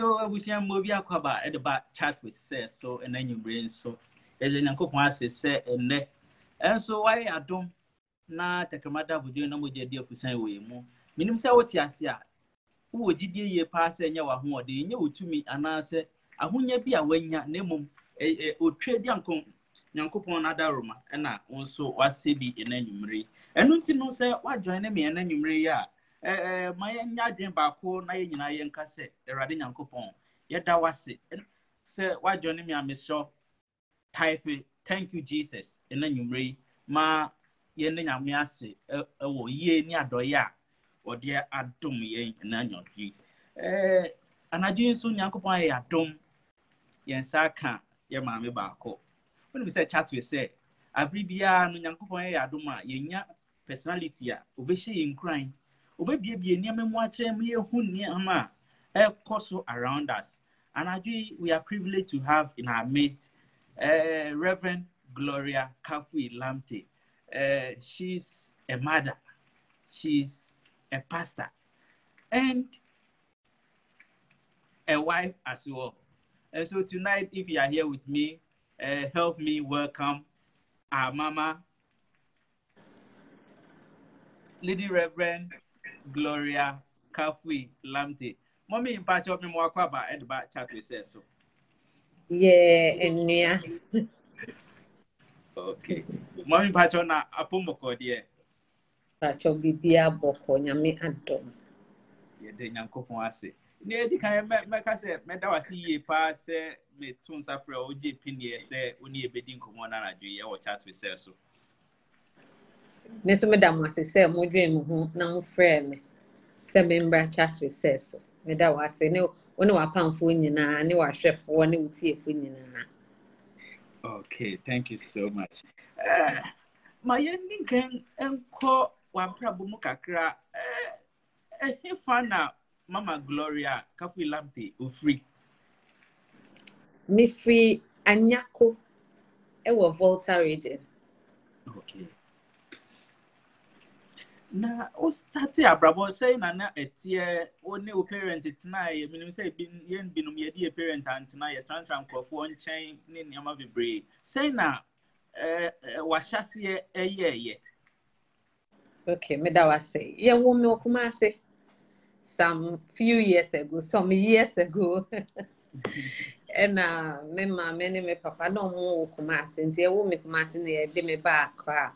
jo abusua mmɔ bi akwaba ɛde ba chat with sɛ so ɛna nwummere nso. Ɛde nyankopɔn ase sɛ ɛnnɛ. Ɛnso wayɛ adom na tɛkrɛmada abodwe na mogya di afusan wɔ mu. Menim sɛ wote ase a wowɔ gyidie yie paa sɛ ɛnyɛ w'ahoɔden ɛnyɛ wo anaasɛ ahonya bi a wanya na mmom ɔtwa di anko nyankopɔn n'adaroma ɛna wo nso wase bi ɛna nwummere ɛno nti no sɛ woadwɔn ne me ɛna nwummere yi a ma yɛnyɛ adwene baako na yɛn nyinaa yɛnka sɛ awurade nyankopɔn yɛda wase sɛ woadwɔn ne me a type thank you jesus. Ɛna nwummere yi. Ma yɛne nyame ase ɛwɔ yie ne adɔyɛ a ɔde adom yɛn ɛna yi. Ɛɛ anadwo nso nyankopɔn ayɛ adom. Yɛn nsa aka yɛ maame baako. Wonim sɛ chatwe sɛ abere biara no nyankopɔn yɛ adom a yɛnya personality a obɛhyɛ yɛn nkuran obɛbiebie nneɛma mu akyerɛ mu yɛhu nneɛma a ɛkɔ so around us. Anadwo yi we are privileged to have in our midst uh, reverend gloria kafui lamte. Uh, she's a mother. She's a pastor. And a wife as well. And so tonight if you are here with me uh, help me welcome our mama, Lady Reverend Gloria Kafui Lamptey. Mommy in patch of me more kwaba at the chat we say so. Yeah, and yeah. Okay. Mommy patch on a apomoko dear. Patch of bibia boko nyame adom. Yeah, the nyankopon ase. na edi kan mɛka sɛ mɛda wase yie paa sɛ meto nsa frɛ a wogye pineɛ sɛ wo ne yɛbɛdi nkɔmmɔ no anadwo yi ɛwɔ chat with sir so me nso meda mo ase sɛ modwen mo ho na mofrɛ me sɛ membra chat with sɛ so meda wo ase ne wo ne wapamfoɔ nyinaa ne wahwɛfoɔ ne wo tiefoɔ nyinaa okay thank you so much uh, ma yɛnni nkan nkɔ w'abrabɔ mu kakra ɛhefa uh, na Mama Gloria Kafi Lamte ofiri. Mefiri Anyako ɛwɔ Volta region. Okay. Na o starte abrabɔ sɛn na na ɛteɛ o ne o parent tena yɛ minim sɛ yɛn binom yɛde yɛ parent antena yɛ trantra nkurɔfoɔ nkyɛn ne nneɛma bebree sɛn na ɛɛ wahyɛseɛ ɛyɛɛyɛ. Okay, meda wase. Yɛwɔ mi wɔ Kumase. some few years ago, some years ago. uh, me maame ne me papa na ɔmo wɔ Kumasi nti ɛwɔ me Kumasi na yɛde me ba Accra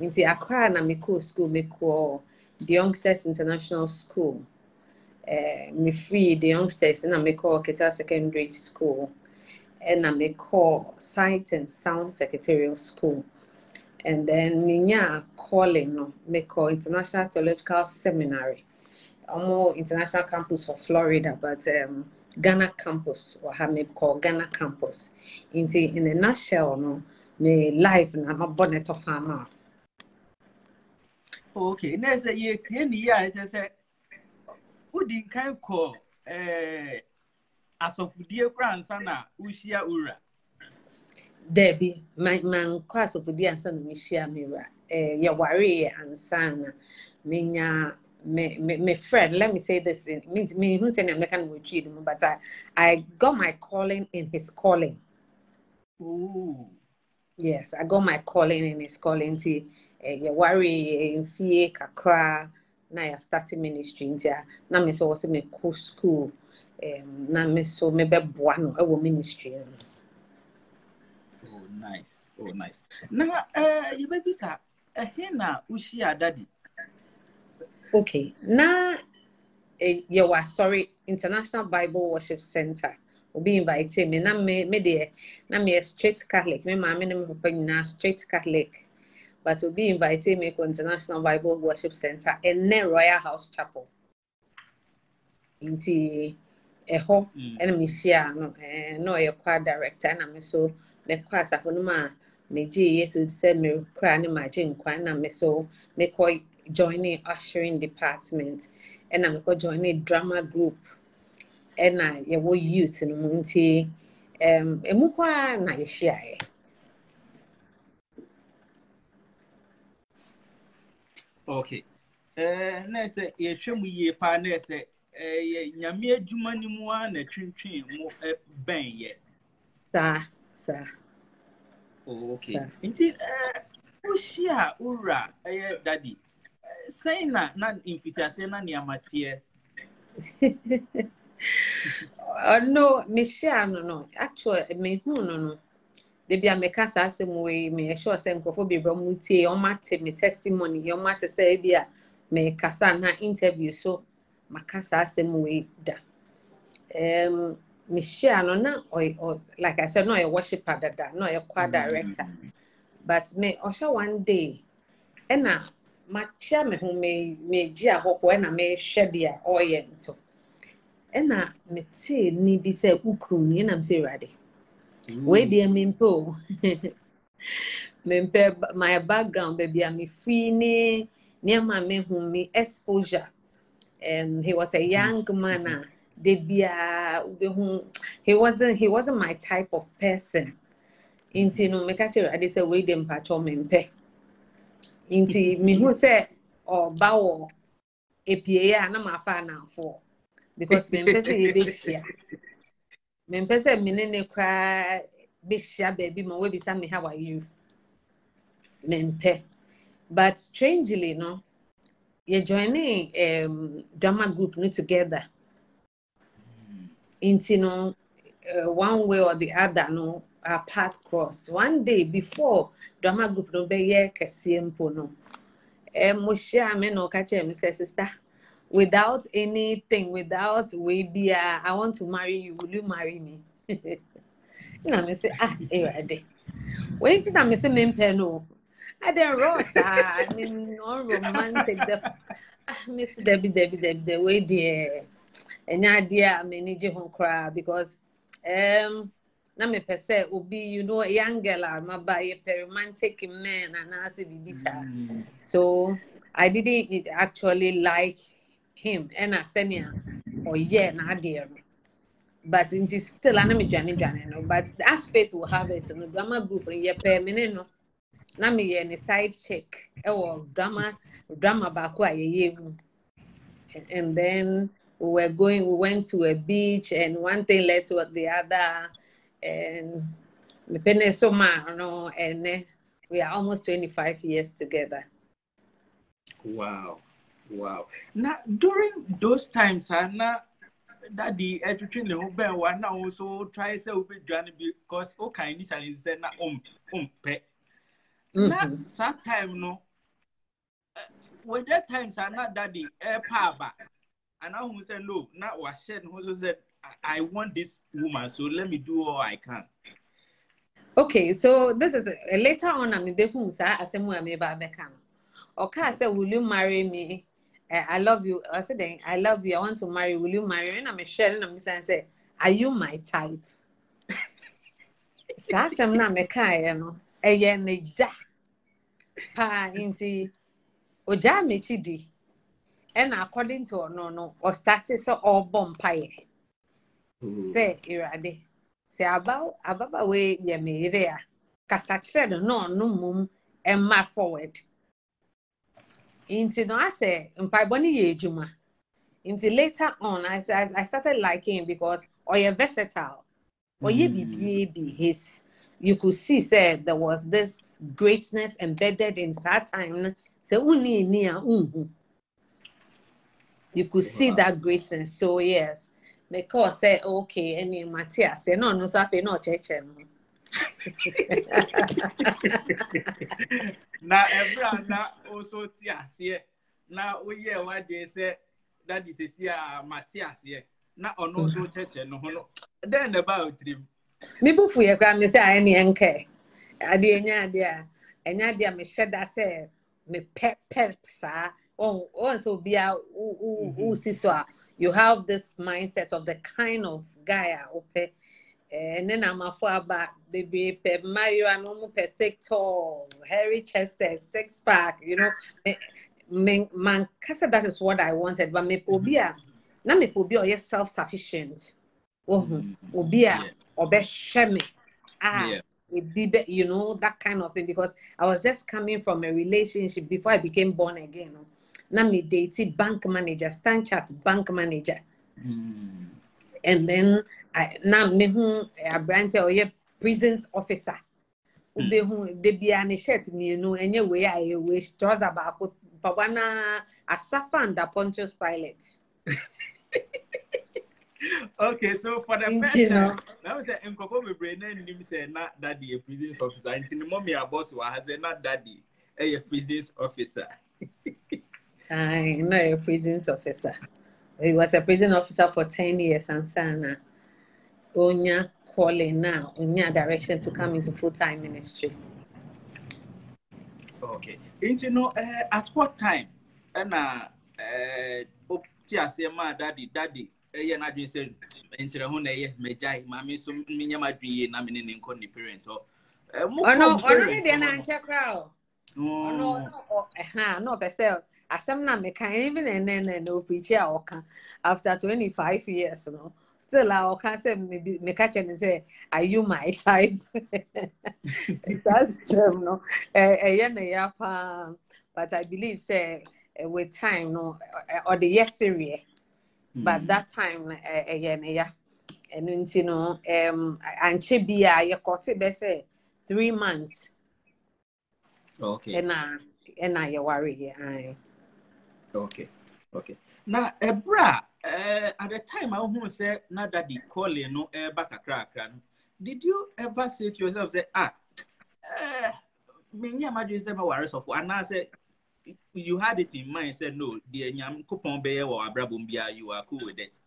nti Accra na me kɔɔ school me kɔɔ the youngsters international school uh, me free the youngsters na me kɔɔ Kita secondary school ɛna me kɔɔ sight and sound secretarial school and then me nya calling no international theological seminary ɔmo international campus for Florida, but um, Ghana campus or ha me call Ghana campus. Nti in a nutshell, no, life na ma bonnet of farmer. Okay, na sɛ yɛtie ne yie a ɛkyɛ sɛ wodi nkan kɔ asɔfodie kora ansa na wohyia wura. Dabi, mankɔ asɔfodie ansa na mehyia me wura. Eh, yɛwareeɛ ansa na menya me, me, me friend, let me say this, in, me, me who say American will treat him, but I, I got my calling in his calling. Ooh. Yes, I got my calling in his calling. To you worry in fear, kakra, na ya starting ministry. Nti na me so was me co school. Um, na me so me be buano ewo ministry. Oh, nice. Oh, nice. Na, uh, you baby sa, eh, na ushia daddy. Okay, na eh, yɛwɔ asɔre International Bible Worship Center. Obi invite me na me me deɛ na meyɛ straight Catholic. Me maame ne me papa nyinaa straight Catholic. But to be inviting me to International Bible Worship Center ɛnɛ Royal House Chapel. Nti ɛhɔ ɛna mehyia no ɛɛ na ɔyɛ choir director ɛna me so mekɔ asafo no mu a megye Yesu sɛ mekura ne magye nkwa ɛna me so mekɔ joining ushering department ɛna mekɔ joining drama group ɛna yɛwɔ youth no mu. Nti um, emu hɔ a na yɛhyiaeɛ okay eh, na sɛ yɛhwɛ mu yie paa na sɛ ɛyɛ nyame adwuma no mu a na twintwin mo ɛ- bɛn yɛ? Saa saa. Okay nti ɛɛ wohyia wura ɛyɛ dadi ɛɛ, sɛn na na mfitiaseɛ na nneɛma teɛ? Ɔno mehyia no no actual mehu no no debi a meka saa asɛm wei meyɛ sure sɛ nkurɔfoɔ bebree ɔmo tie ɔmo ate me testimony ɔmo ate sɛ ebi a mekasa na interview so maka saa asɛm wei da. Um, mehyia no na ɔyɛ ɔ like i said na ɔyɛ worshiper dada na ɔyɛ choir director. But me ɔhyɛ one day ɛna makyia me ho me megye ahɔhoɔ ɛna mehwɛ deɛ ɔreyɛ nso ɛna metee nni bi sɛ wokurom ni ɛnam sɛ awurade wei deɛ mempɛ o. Mempɛ my background baabi a mefiri ne nneɛma mehu me exposure. Um, he was a young man a da biara wobɛhu he wasn't, he wasn't my type of person. Nti no meka kyerɛ awurade sɛ wei de mpakyɛw mempɛ. Nti mehu sɛ ɔba wɔ epiei a na mafa anamfoɔ because mempɛ sɛ yɛbɛhyia mempɛ sɛ me ne ne koraa bɛhyia baabi ma wabisa me how are you? Mempɛ but strangely no yɛjoine um, drama group no together. Nti no uh, one way or the other no our path crossed. One day before drama group no bɛyɛ kɛseɛ mpo no um, mohyia me na ɔka kyerɛ me sɛ sister without anything without wey bia i want to marry you will you marry me? Na me say ah ewurade wey ti na me say me no. I raw saa i mean unromantic the ah me say debi debi debi the way deɛ ɛnyɛ adeɛ a m'ani gye ho koraa because um, na mepɛ sɛ obi you know a young girl a maba yɛpɛ romantic men anaasɛ biribi saa so i didn't actually like him ɛna sɛnea ɔyɛ n'adeɛ no. But nti still ana me dwane dwane no. But as faith will have it. No drama group no yɛpɛ me ne no. Na side chick ɛwɔ drama drama baako a and, then we were going we went to a beach and one thing led to the other. And mepɛ ne so ma no and we are almost 25 years together. Wow. Wow. Now during those times, ah, na daddy ɛtwitwi ne ho bɛn wa na wo so try sɛ wobɛdwane bi because woka initially sɛ na om ompɛ. Na Mhm. saa time no eh, were there times a na daddy ɛpa aba and ahu sɛ no na wahyɛ ne ho so sɛ I- want this woman so let me do all I can. Okay, so this is uh, later on. In the saa asɛm a meba abɛka no. Ɔkaa sɛ, will you marry me? Uh, I love you. I said, then, I love you. I want to marry. Will you marry me? And I'm sure, and I'm saying, say, are you my type? saa asɛm na mekaeɛ no, ɛyɛ ne gya paa nti ogyaa m'akyi di. Ɛna according to ɔno no, ɔstarte sɛ ɔrebɔ mpaeɛ. sɛ awurade sɛ aba ababaawa yɛ me yere a kasa kyerɛ no na ɔno mmom ɛma forward nti no no yɛ adwuma. Nti later on I, I, I started liking him because ɔyɛ versatile. Ɔyɛ Mm. biribiara bi his you could see sɛ there was this greatness embedded in saa time no. Sɛ wonni ni you could see Wow. that greatness. So yes. Because say okay any mate ase na ɔno nso afei na ɔkyerɛkyerɛ no na ɛberɛ a na ɔso te aseɛ na woyɛɛ w'adwene sɛ dade sɛsi a mate aseɛ na ɔno nso kyɛkyɛ no ho no. Dɛn na ɛbaa otirim me bufu yɛ koraa me sɛ ayɛ ne ɛnkɛ adeɛ ɛnyɛ adeɛ a ɛnyɛ adeɛ a mehyɛ da sɛ mepɛ pɛ saa ɔn sɛ Mhm. wosi so a you have this mindset of the kind of guy a wopɛ Eh, ɛne na amafo aba bebree pɛ mmaayewa no ɔmo pɛ thick tall hairy chested six pack you know me me mankasa that is what i wanted but mepɛ obi a mm-hmm. na mepɛ obi a ɔyɛ self sufficient wohu mm-hmm. obi a ɔbɛhwɛ me a ebi bɛ you know that kind of thing because I was just coming from a relationship before I became born again. no. Na me date bank manager, Stanchart bank manager. Mm. And then I, na mehu aberante a ɔyɛ prisons officer. Wobɛhu de bia ne shirt mmienu ɛnyɛ wei a ɛyɛ wei trouser baako mpaboa na asafa anda pontius pilot okay so for the first time na sɛ nkɔfɔ bebree na nim sɛ na daddy yɛ prisons officer. Nti ne mɔmi abɔ so wɔ ha sɛ na daddy ɛyɛ prisons officer. I no a prisons officer. He was a prison officer for 10 years and sana Onya calling now, Onya direction to come into full-time ministry. Okay. Nti no uh, at what time ɛna uh, ti aseɛ maa daddy daddy ɛyɛ n'adwene sɛ nkyerɛ ho na ɛyɛ mɛgyae maame nso menyɛ m'adwene yie na me ne ne nkɔ ne parent hɔ. Eh, Oh no, mo oh no, parent they hɔ na no. check Oh oh, asem na me can even and then no preach ya oka after 25 years, no. Still, I can say me me catch and say, are you my type? That's um, no, eh, eh, yeah, na yeah, pa. But I believe say eh, with time, no, or the yes, serious. but Mm. that time eh, ɛyɛ ne ya ɛno nti no um, ankyɛ bi a yɛkɔte bɛ sɛ three months Okay. ɛna ɛna yɛwareyɛ ae Okay. Okay. Na ɛberɛ a eh, at the time a wohu sɛ na daddy calling no ɛreba kakrakra no did you ever say to yourself sɛ ah eh, menyɛ m'adwene sɛ mɛware sɔfo anaasɛ you had it in mind sɛ no deɛ nyankopɔn bɛyɛ wɔ abrabom biara you are cool with it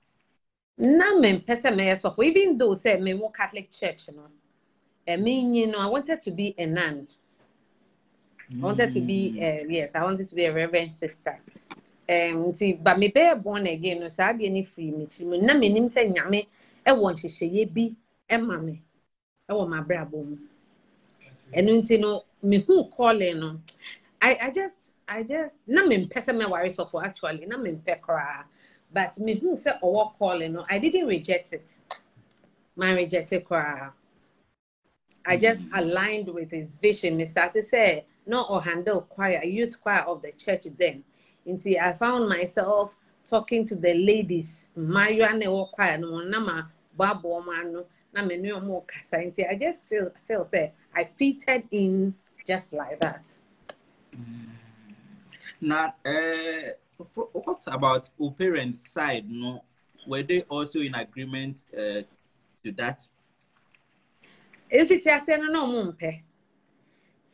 na mempɛ sɛ mɛyɛ sɔfo even though sɛ mewɔ catholic church no ɛmenyi no i wanted to be a nun I wanted to be, uh, yes, I wanted to be a reverend sister. Um, nti ba me bɛyɛ born again no saa adeɛ no firi me tirim na menim sɛ nyame ɛwɔ nhyehyɛeɛ bi ɛma me ɛwɔ m'abrabɔ mu ɛno nti no mehu calling no I, I just I just na mempɛ sɛ mɛware sɔfo actually na mempɛ koraa but me mehu sɛ ɔwɔ calling no I didn't reject it man reject it koraa I just Mm. aligned with his vision. Me started to say no or handle choir, youth choir of the church then. Until I found myself talking to the ladies. Mario ne wo choir no na ma babo man no na me no more kasa. Nti I just feel feel say I fitted in just like that. na for, what about your parents side no were they also in agreement uh, to that Mfiti ase no na ɔmo mpɛ.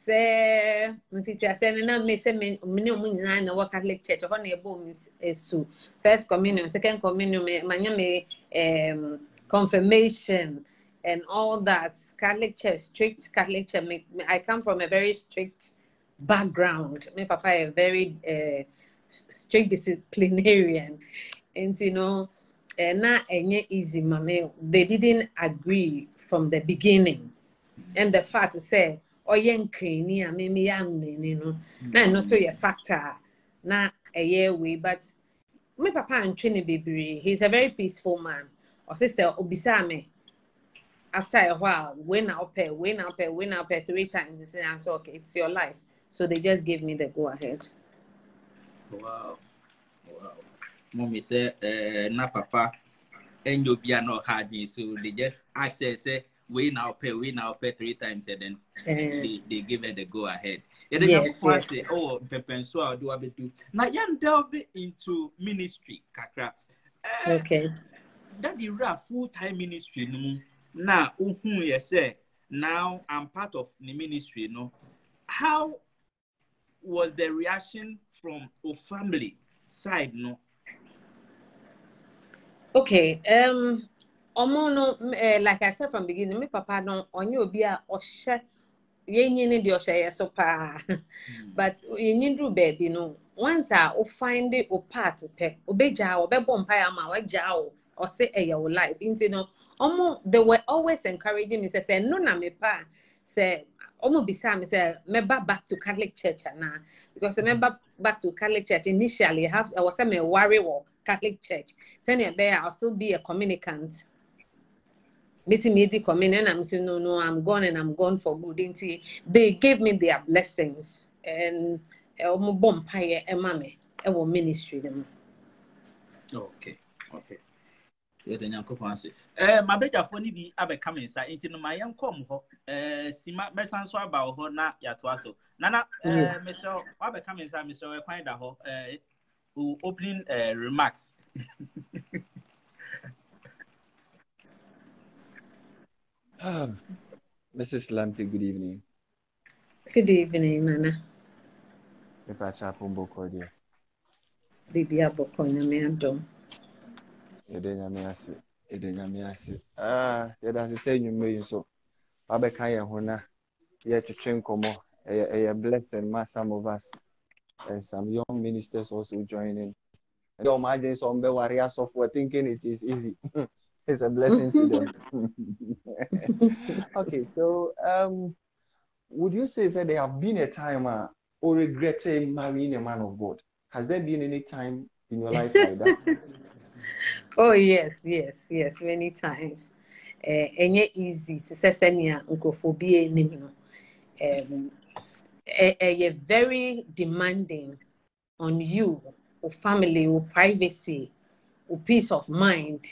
Sɛ mfiti ase no na me sɛ me me ne ɔmo na wɔ Catholic church hɔ na ɛbɔ esu. First communion, second communion, me manya me um, confirmation and all that. Catholic church, strict Catholic church. Me, me, I come from a very strict background. My papa a very uh, strict disciplinarian. And you know, eh, na enye easy mame. They didn't agree from the beginning. And the fact say, ɔyɛ nkrani a meme yɛ anwene no. Na ɛno nso yɛ factor a na ɛyɛ wei but me papa antwe ne bebree. He's a very peaceful man. Ɔse sɛ obisaa me. After a while wei na wopɛ wei na wopɛ wei na wopɛ three times he said so okay it's your life. So they just gave me the go ahead. Wow. Wow. Mommy said, uh, na papa, and you be not hard me. So they just access say, we now pay, we now pay three times, and then Eh, they, they give her the go ahead. And then Yes, you yes. say, oh, Pepe, so I'll do a bit too. Now, you delve into ministry, Kakra. Uh, okay that the full time ministry no uhun yɛ sɛ now i'm part of the ministry no how was the reaction from o family side no Okay. Um, ọmọ no, eh, like I said from beginning, me papa no, onye obi a ɔhyɛ yɛnyi ne deɛ ɔhyɛ yɛ so paa. But yɛnyi duru baabi no, once a o find o part pɛ, obegya wo, ɔbɛbɔ mpaeɛ ama wo, ɔgya wo, ɔse ɛyɛ wo life. Nti no, ɔmo they were always encouraging me sɛ sɛ no na me pa a, sɛ ɔmo bisa me sɛ mɛba back to Catholic church anaa because sɛ mɛba back to Catholic church initially have ɛwɔ sɛ mɛware wɔ Catholic church sɛnea ɛbɛyɛ a I'll still be a communicant. Meeting me communion, I'm saying no, no, I'm gone and I'm gone for good. Nti they gave me their blessings. And ɔmo bɔ mpaeɛ ɛma me ɛwɔ ministry no mu. okay. Okay yɛda nyankopɔn ase eh, mabɛdwafoɔ no bi abɛka me nsa. Nti no ma yɛnkɔ m hɔ eh, sima mɛsan so aba wɔ hɔ na yɛatoa so nana eh, mehyɛ wabɛka me nsa mehyɛ ɛkwan da hɔ eh, opening eh, remarks Um, Mrs. Lamptey, good evening. Good evening, Nana. Pepa Chapo Mboko deɛ. Bibi abɔkɔ nyame adom. Yɛde nyame ase. Yɛde nyame ase. Ah, yɛda ase sɛ nnwuma yi nso wabɛka yɛn ho na yɛtwetwe nkɔmmɔ. Ɛyɛ ɛyɛ blessing ma some of us and some young ministers also joining. Ɛdɛ ɔmo adwene sɛ ɔmo bɛware asɔfo thinking it is easy. it's a blessing to them. okay, so um, would you say that there have been a time uh, or regretting marrying a man of God? Has there been any time in your life like that? oh yes, yes, yes, many times. Uh, ɛnyɛ easy te sɛ sɛnea nkurɔfoɔ bi anim no ɛyɛ very demanding on you, or family, or privacy, or peace of mind.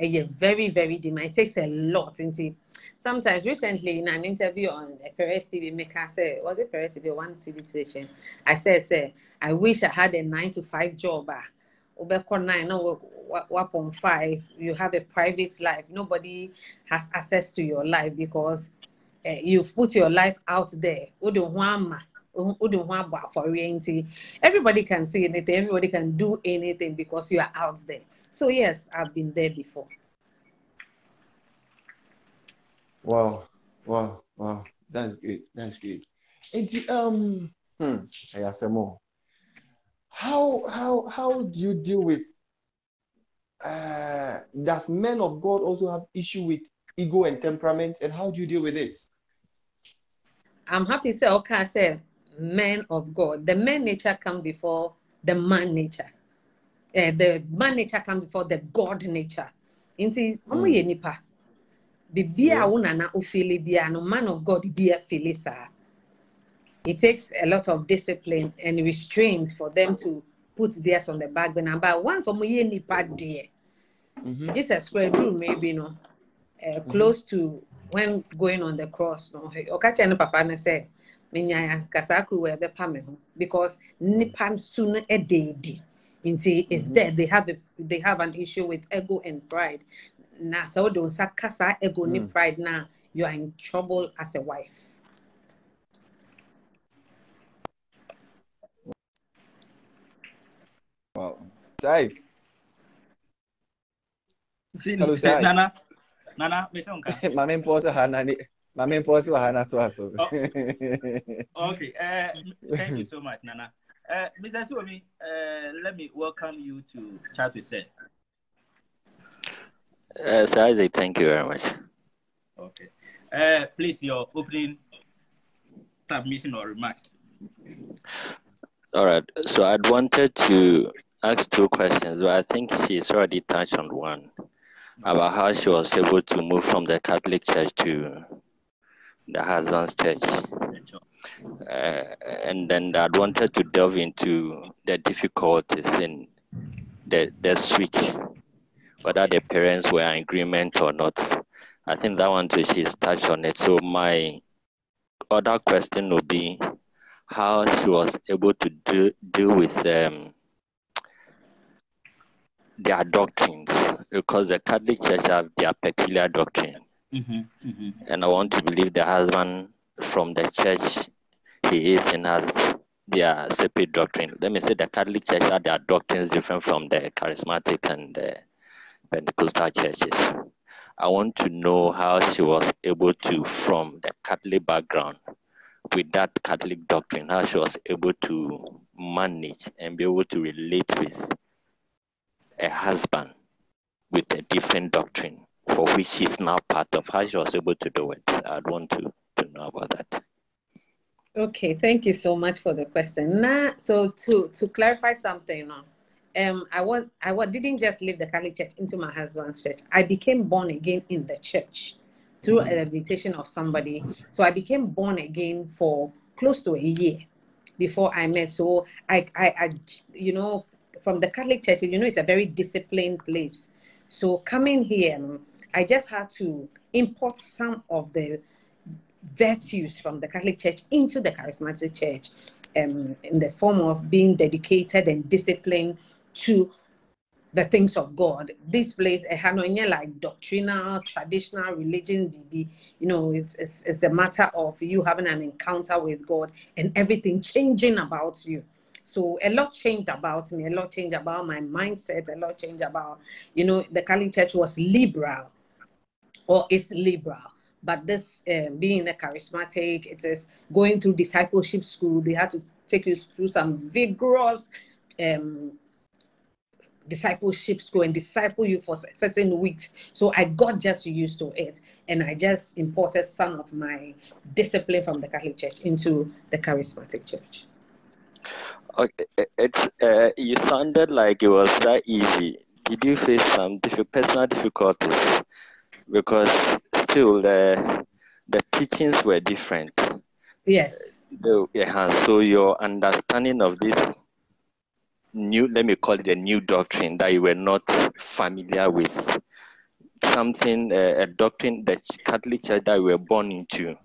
Ɛyɛ very very demanding. It takes a lot. Nti sometimes recently in an interview on Perez TV, Meka said, was it Perez TV one TV station? I said, say, I wish I had a nine to five job. Obeko nine, no, one five. You have a private life. Nobody has access to your life because uh, you've put your life out there. Everybody can see anything, everybody can do anything because you are out there. So, yes, I've been there before. Wow, wow, wow. That's great. That's great. And um, hmm, more. How how how do you deal with uh does men of God also have issue with ego and temperament and how do you deal with it? I'm happy to say okay I say men of God. The man nature comes before the man nature. Uh, the man nature comes before the God nature. Nti, ọmọ yẹ nipa. Bibi a wo nana ofele bia no man of God be a saa. It takes a lot of discipline and restraint for them to put theirs on the back burner. But once ọmọ yẹ nipa deɛ, Jesus Christ do maybe no uh, close to when going on the cross no. Ne papa sɛ, menyaya kasa kuruwa ɛbɛpa me ho because nipa so no ɛda edi. Nti it's Mhm. there. They have a they have an issue with ego and pride. Na sɛ wode wo nsa ka saa ego ne Mm. pride na you are in trouble as a wife. Wow. Sai, See, Hello, sir. nana nana mete wo nka mame mpɔsɛ ha na ne mame mpɔsɛ wɔ to aso. Okay, uh, thank you so much, Nana. Uh, Mr. Suomi, uh, let me welcome you to Chat with Sir. Uh, Sir Isaac, thank you very much. Okay. Uh, please, your opening submission or remarks. All right. So I'd wanted to ask two questions, but I think she's already touched on one about how she was able to move from the Catholic Church to the husband's church. Sure. Uh, and then I'd wanted to delve into the difficulties in the, the switch, whether the parents were in agreement or not. I think that one too, she's touched on it. So my other question would be how she was able to do, deal with um, their doctrines, because the Catholic Church have their peculiar doctrine. Mm-hmm, mm-hmm. And I want to believe the husband from the church he is in has their separate doctrine. Let me say the Catholic Church have their doctrines different from the charismatic and the Pentecostal churches. I want to know how she was able to, from the Catholic background, with that Catholic doctrine, how she was able to manage and be able to relate with a husband with a different doctrine for which she's now part of. How she was able to do it. I'd want to, to know about that. Okay, thank you so much for the question. Now, so to to clarify something, um, I was I was, didn't just leave the Catholic Church into my husband's church. I became born again in the church through an invitation of somebody. So I became born again for close to a year before I met. So I I, I you know from the Catholic Church, you know, it's a very disciplined place So coming here, I just had to import some of the virtues from the Catholic Church into the Charismatic Church um, in the form of being dedicated and disciplined to the things of God. This place, a Hanonia like doctrinal, traditional religion, you know, it's, it's, it's a matter of you having an encounter with God and everything changing about you. So a lot changed about me, a lot changed about my mindset, a lot changed about, you know, the Catholic Church was liberal or is liberal. But this um, being a charismatic, it is going through discipleship school. They had to take you through some vigorous um, discipleship school and disciple you for certain weeks. So I got just used to it, and I just imported some of my discipline from the Catholic Church into the charismatic church. Okay, it's uh, you sounded like it was that easy. Did you face some personal difficulties? Because still the the teachings were different. Yes. Yeah, so your understanding of this new, let me call it a new doctrine that you were not familiar with, something, uh, a doctrine that Catholic Church that you were born into.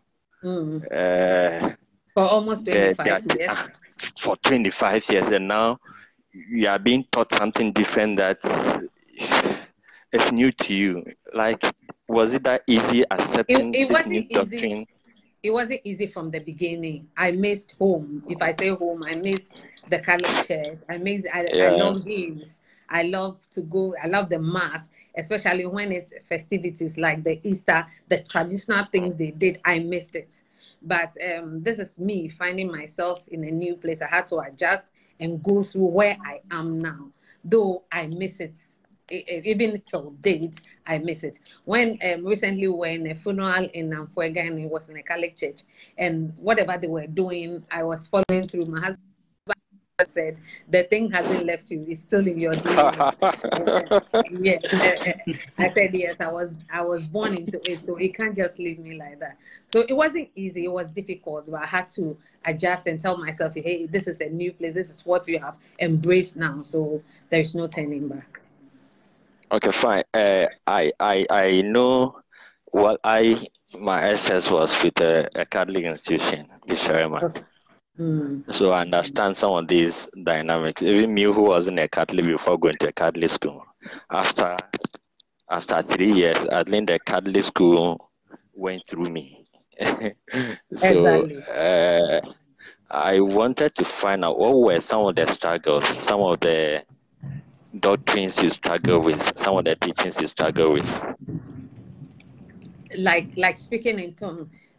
Mm. Uh, for almost 25 that, years. For 25 years, and now you are being taught something different that is new to you. Like, was it that easy accepting it, it this new easy. doctrine? It wasn't easy from the beginning. I missed home. If I say home, I miss the Catholic Church. I miss. I, Yeah. I love hymns. I love to go. I love the mass, especially when it's festivities like the Easter, the traditional things they did. I missed it. But um, this is me finding myself in a new place. I had to adjust and go through where I am now. Though I miss it, even till date, I miss it. When um, recently in a funeral in Namfuega and it was in a Catholic church, and whatever they were doing, I was following through. My husband said, "The thing hasn't left you; it's still in your DNA." yes, eh, eh, I said yes. I was I was born into it, so it can't just leave me like that. So it wasn't easy. It was difficult, but I had to adjust and tell myself, "Hey, this is a new place. This is what you have embraced now. So there is no turning back." Okay, fine. Uh, I I I know. Well, I my SS was with a, a Catholic institution, Bishop Herman. Mm. So I understand some of these dynamics. Even me, who wasn't a Catholic before going to a Catholic school, after after three years, at least the Catholic school went through me. so Exactly. uh, I wanted to find out what were some of the struggles, some of the doctrines you struggle with, some of the teachings you struggle with. Like like speaking in tongues.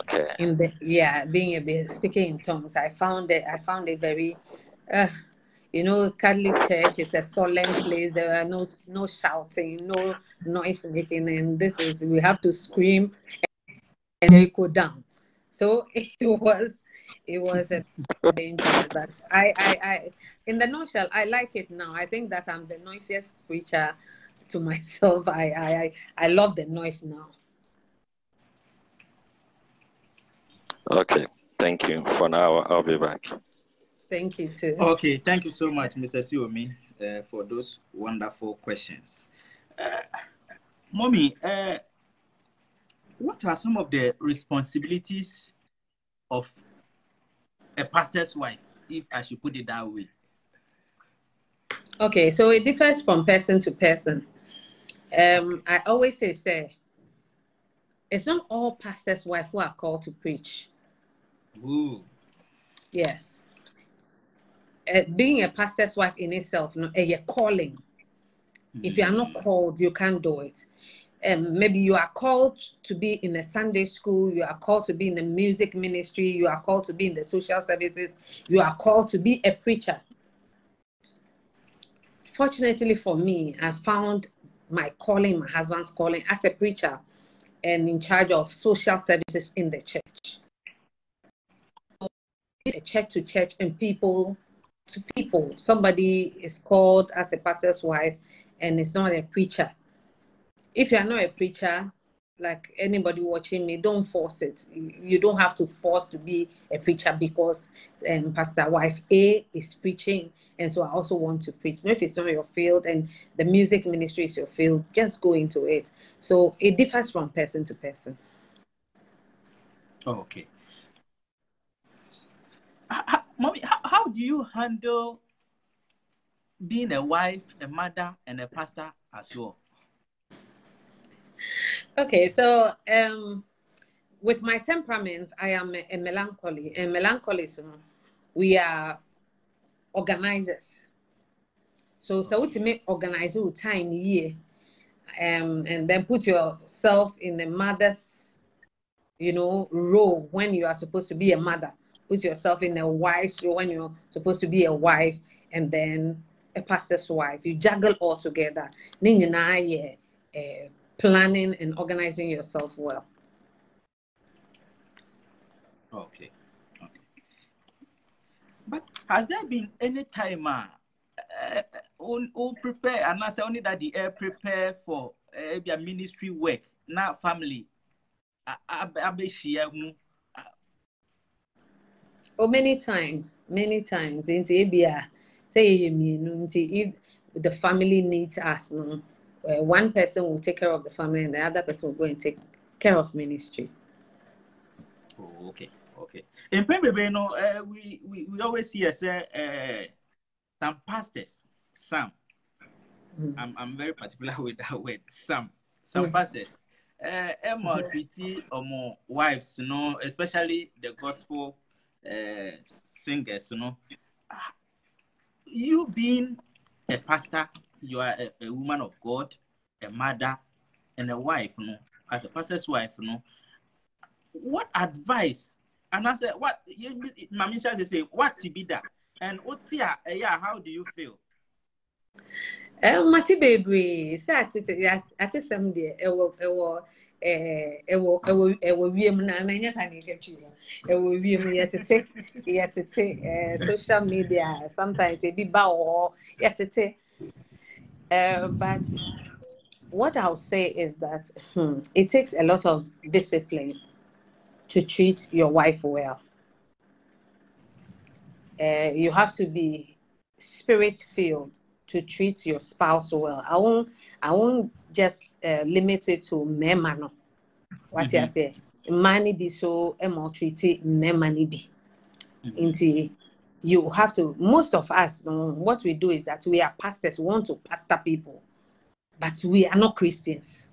Okay. in the yeah being a bit speaking in tongues i found it i found it very uh, you know catholic church is a solemn place there are no no shouting no noise making and this is we have to scream and go down so it was it was a danger but I, I i in the nutshell i like it now i think that i'm the noisiest preacher to myself i i i, I love the noise now Okay. Thank you. For now, I'll be back. thank you too Okay, thank you so much, Mr. Siomi, uh, for those wonderful questions. Uh, Mommy, uh, what are some of the responsibilities of a pastor's wife, if I should put it that way? Okay, so it differs from person to person. Um, I always say, say, it's not all pastors' wives who are called to preach. Ooh, Yes. Uh, being a pastor's wife in itself, no, a calling. If you are not called, you can't do it. Um, maybe you are called to be in a Sunday school, you are called to be in the music ministry, you are called to be in the social services, you are called to be a preacher. Fortunately for me, I found my calling, my husband's calling as a preacher and in charge of social services in the church. A church to church and people to people. Somebody is called as a pastor's wife and is not a preacher. If you are not a preacher, like anybody watching me, don't force it. You, don't have to force to be a preacher because um, Pastor Wife A is preaching, and so I also want to preach. No, if it's not your field and the music ministry is your field, just go into it. So it differs from person to person. Oh, okay. How, mommy, how, how do you handle being a wife, a mother, and a pastor as well? Okay, so um, with my temperament, I am a, a melancholy. And melancholy, so we are organizers. So, so what make organize your time year, um, and then put yourself in the mother's, you know, role when you are supposed to be a mother. Put yourself in a wife's role when you're supposed to be a wife, and then a pastor's wife. You juggle all together. Eh, planning and organizing yourself well. Okay. Okay. But has there been any time uh, uh, on, on prepare and I say only that the air prepare for uh, their ministry work, not family? Abeshia mu. Oh, many times, many times. Into ABA, say if the family needs us, no, uh, one person will take care of the family and the other person will go and take care of ministry. Oh, okay, okay. In Pembe, no, uh, we, we we always see as uh, some pastors, some. Mm. I'm I'm very particular with that word, some. Some Mm. pastors. Uh, Emma treaty or more wives, you know, especially the gospel uh, singers, you know. Ah, You being a pastor, you are a, a woman of God, a mother, and a wife, you know, as a pastor's wife, you know. What advice? And I said, what, Mami Shah say, what to be that? And what's here, yeah, how do you feel? Um, mate bebree sɛ ate ate sɛm deɛ ɛwɔ ɛɛ ɛwɔ ɛwɔ ɛwɔ wiem na na nyɛ saa na yɛka twi no ɛwɔ wiem yɛtete yɛtete social media sometimes ebi ba wɔ hɔ yɛtete uh, but what I'll say is that hmm, it takes a lot of discipline to treat your wife well. Uh, you have to be spirit filled to treat your spouse well. I won't I won't just uh, limit it to mema no. What I Mhm. say, money be so maltreated money be. Into you have to most of us what we do is that we are pastors, we want to pastor people, but we are not Christians.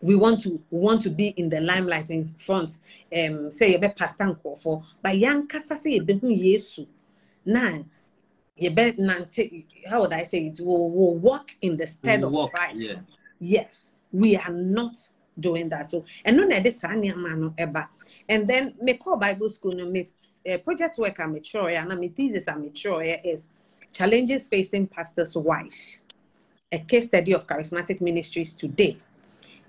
we want to we want to be in the limelight in front um say yɛbɛ pastor nkurɔfoɔ but yɛankasa sɛ yɛbɛhu yesu. Na yɛbɛ nante how would i say it? We will we'll walk in the stead We'll of walk, christ. yeah. yes we are not doing that so ɛno na ɛde saa nneɛma no ɛba and then me call bible school no me uh, project work a metwerɛeɛ ana me thesis a metwerɛeɛ is challenges facing pastors wives a case study of charismatic ministries today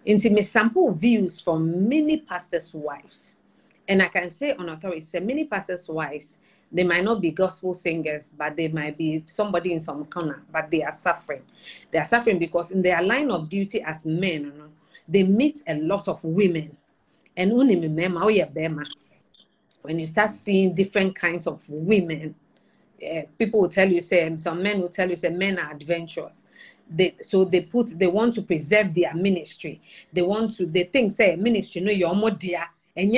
Into me sample views from many pastors' wives. And I can say on authority, say many pastors' wives, they might not be gospel singers, but they might be somebody in some corner, but they are suffering. They are suffering because in their line of duty as men, you know, they meet a lot of women. And oh. When you start seeing different kinds of women, eh, people will tell you, say, some men will tell you, say, men are adventurous they so they put they want to preserve their ministry they want to they think say ministry no your more dear and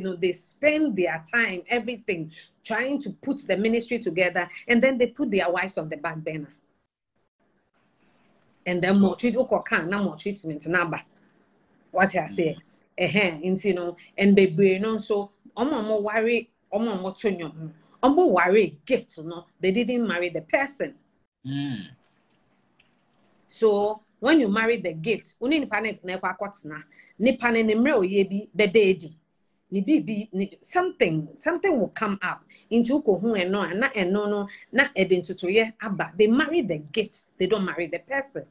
know they spend their time everything trying to put the ministry together and then they put their wives on the back burner and then more treat can na more treatment number what I say? Eh into you know and baby no so omo omo worry omo omo to nyom omo worry gift no they didn't marry the person. Mm. so when you marry the gift wone nipa ne na ekwa akɔtena nipa ne ne mmerɛ oyɛ bi bɛda edi ne bibi ne something something will come up nti wokɔ hu ɛno a na ɛno no na ɛde ntotoyɛ aba they marry the gift they don't marry the person.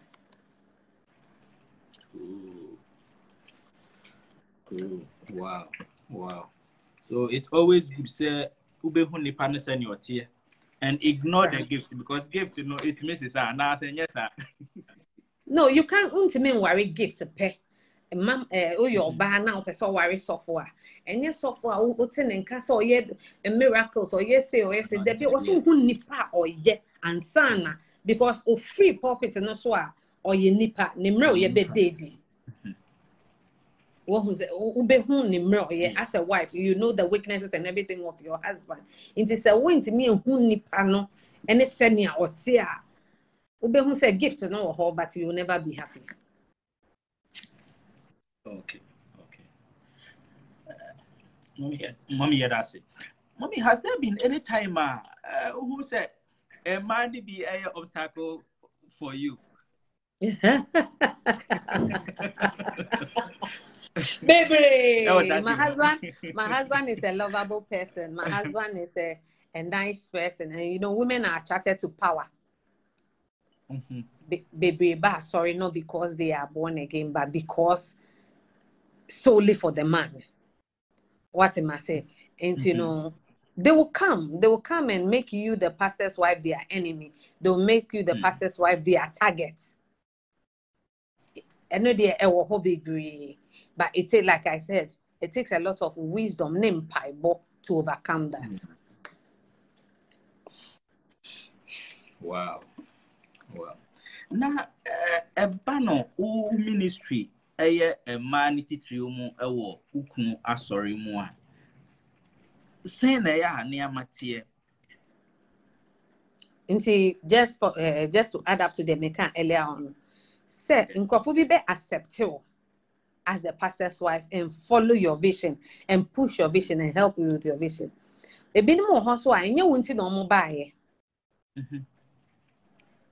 Wow. Wow. So it's always good say ubehu nipa ne sɛ ɔteɛ and ignore the gift because gift you know it misses ah now say yes sir no you can't ntumi nware gift pɛ mam ɛɛ oyɛ ɔbaa na ɔpɛ sɛ ɔware sɔfo a ɛnyɛ sɔfo a wo- wote ne nka sɛ ɔyɛ eh, miracles ɔyɛ se ɔyɛ se dabi wɔso hu nipa a ɔyɛ ansana because ofiri pulpit no so a ɔyɛ nipa ne mmerɛ ɔyɛ bɛ deedi wohu sɛ wo- wobɛhu ne mmerɛ ɔyɛ as a wife. You know the weaknesses and everything of your husband. Nti sɛ wontumi ehu nipa no ɛne sɛnea ɔte a wobɛhu sɛ gift no wɔ hɔ but you will never be happy. Okay okay uh, mommy here mommy here that's it mommy has there been any time uh, uh who said a man be a obstacle for you Baby, Oh, my husband, my husband is a lovable person. My husband is a, a nice person, and you know, women are attracted to power. Mhm. Baby, but sorry, not because they are born again, but because solely for the man. What am I saying? And you Mhm. know, they will come, they will come and make you the pastor's wife their enemy. They'll make you the Mm. pastor's wife their target. I know they are bebree, but it takes, like I said, it takes a lot of wisdom, name paibo, to overcome that. Mm. wow wow na eh, ɛba no wo ministry ɛyɛ mmaa ne titiri mu ɛwɔ ukunu asɔre mu a. Sɛn na ɛyɛ a nneɛma teɛ? Nti just for uh, just to add up to the meka earlier on say nkurɔfo bi bɛ accept you as the pastor's wife and follow your vision and push your vision and help you with your vision. Ebinom wɔ hɔ so a ɛnyɛ wɔn ti na wɔn baayɛ. Mhm.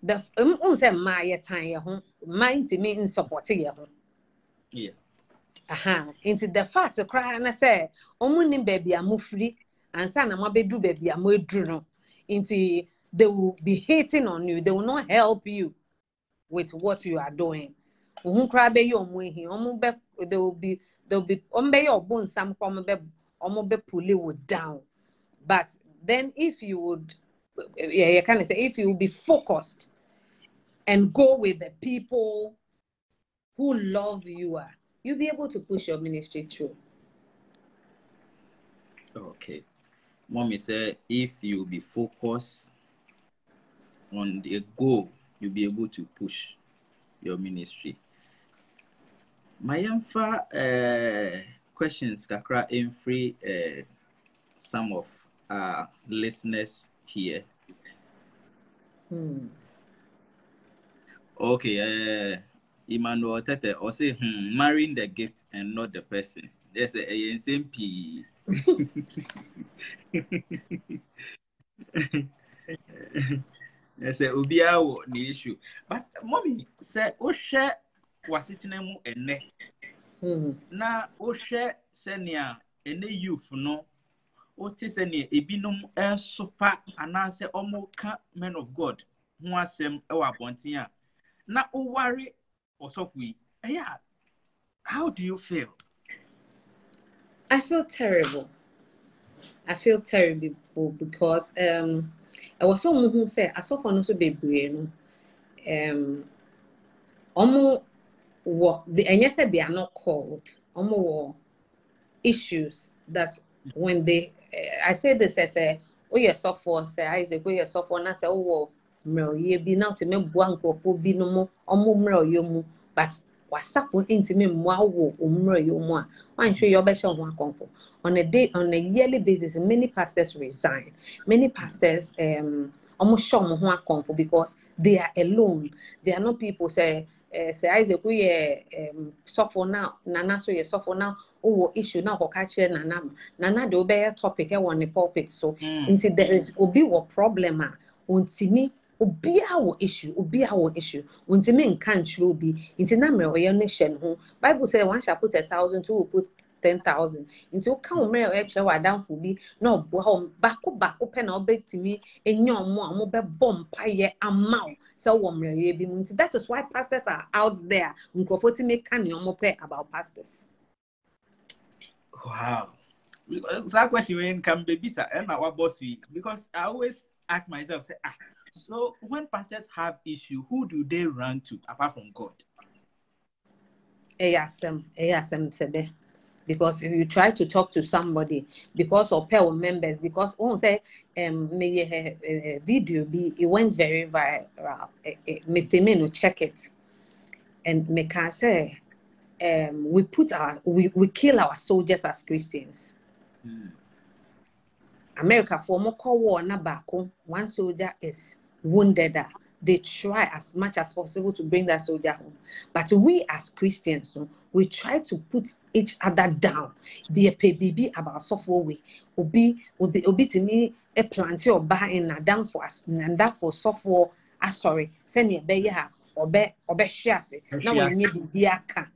the n sɛ mmaa yɛ tan yɛ ho mmaa ntumi nsupporte yɛ ho Yeah. aha. Nti the fact koraa na sɛ wɔn nim baabi a mo firi ansa na mo abɛdu baabi a mo aduru no nti they will be hating on you. They will not help you with what you are doing. Ohun koraa bɛyɛ wɔn ehi wɔn bɛ they will be they will be wɔn bɛyɛ ɔbo nsam kɔ wɔn bɛ wɔn bɛ pull you down. But then if you would yeah you kind of say if you will be focused and go with the people who love you are, you'll be able to push your ministry through. Okay. Mommy said if you be focused on the goal, you'll be able to push your ministry. My uh, questions kakra in free uh, some of our listeners here. Hmm. Okay, uh, Emmanuel Tete, or say, hmm, marrying the gift and not the person. There's a ANCP. sɛ obiara wɔ ne issue but mommy sɛ wohwɛ w'asetena mu ɛnɛ Hmm. na wohwɛ sɛnea ɛnɛ youth no wote sɛnea ebinom ɛsopa anaasɛ ɔmo ka men of god ho asɛm ɛwɔ abɔnten a na woware ɔsɔfo ɛyɛ a how do you feel? I feel terrible. I feel terrible because um I was so who say asɔfo no so bebree no. Um ɔmo the ɛnyɛ sɛ they are not called. Ɔmo wɔ issues that when they eh, I say this as a woyɛ sɔfo sɛ Isaac woyɛ sɔfo na sɛ wowɔ bi na wotumi boa nkurɔfoɔ bi no mu ɔmo mu but wasafo ntumi mmoa wɔ mmerɛwyɛ mu a wanhwɛ yɛ ɔbɛhyɛ ho akɔmfo on a day on a yearly basis many pastors resign. Many pastors um almost show mo ho akɔmfo because they are alone. They are not people eh, sɛ isaac um, sɔfo na nana so yɛ sɔfo na wowɔ issue na ɔkɔka kyerɛ nana ma nana de wobɛyɛ topic ɛwɔ ne pulpit. So nti there is obi wɔ problem a ontimi obiara wɔ issue obiara wɔ issue. Ontimi nka nkyerɛ obi. Nti na mmerɛ ɔyɛ no hyɛ ne ho. Bible sɛ one shall put a thousand two will put ten thousand. Nti woka wo mmerɛ a ɛkyerɛ wɔ adamfo bi na ɔboa wɔn baako baako pɛ na ɔbɛtumi enya ɔmo a ɔmo bɛbɔ mpaeɛ ama wo sɛ wɔ mmerɛyɛ bi mu. Nti that is why pastors are out there. Nkurɔfoɔ tumi ka nea ɔmo pɛ about pastors. Wow. That question when can be bisa and our boss because I always ask myself, say, ah, so when pastors have issue, who do they run to apart from God? asɛm ɛyɛ because if you try to talk to somebody because of pɛl members because wɔn sɛ um, meyɛ ɛ ɛ video bi it went very viral meteme no check it and meka sɛ um, we put our we we kill our soldiers as Christians. Mm. America for more call war na baako one soldier is wounded. Ah, they try as much as possible to bring that soldier home. But we as Christians no, we try to put each other down. Be a baby about software way. Obi obi obi to me a plant your bar in na down for us and that for software. Ah sorry send you be ya obe obe hwe ase na Ɔhwe wanye ase. bibi aka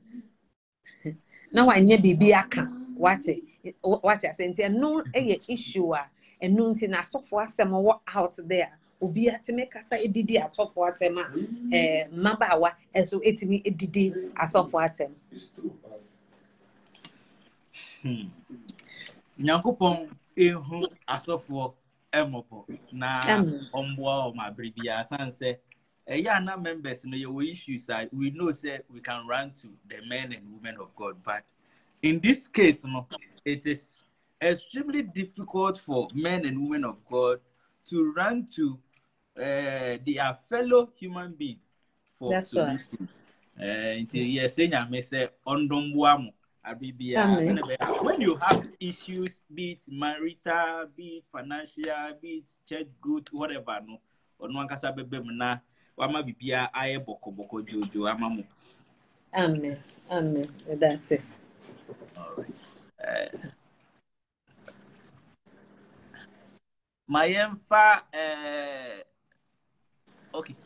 na wanye bibi aka wate wate ase nti ɛno yɛ issue a ɛno nti na asɔfo asɛm wɔ out there obi atumi kasa edidi asɔfo atɛm a ɛɛ mmabaawa ɛso etumi edidi asɔfo atɛm. Hmm. Nyankopɔn ehu asɔfoɔ ɛmɔpɔ na ɔmboa ɔmo abere biara san sɛ ɛyɛ ana members no yɛwɔ issues a we know say we can run to the men and women of God but in this case no it is extremely difficult for men and women of God to run to uh, their fellow human being for That's right. solution. Uh, nti yɛsɛ nyame sɛ ɔndɔmboa mo Amen. sɛnɛ ɛbɛyɛ a when you have issues be it marital be it financial be it church growth whatever no ɔno ankasa mu na wama biribiara ayɛ bɔkɔbɔkɔ dwoodwoo ama amen amen that's it. Ma yɛmfa eh, okay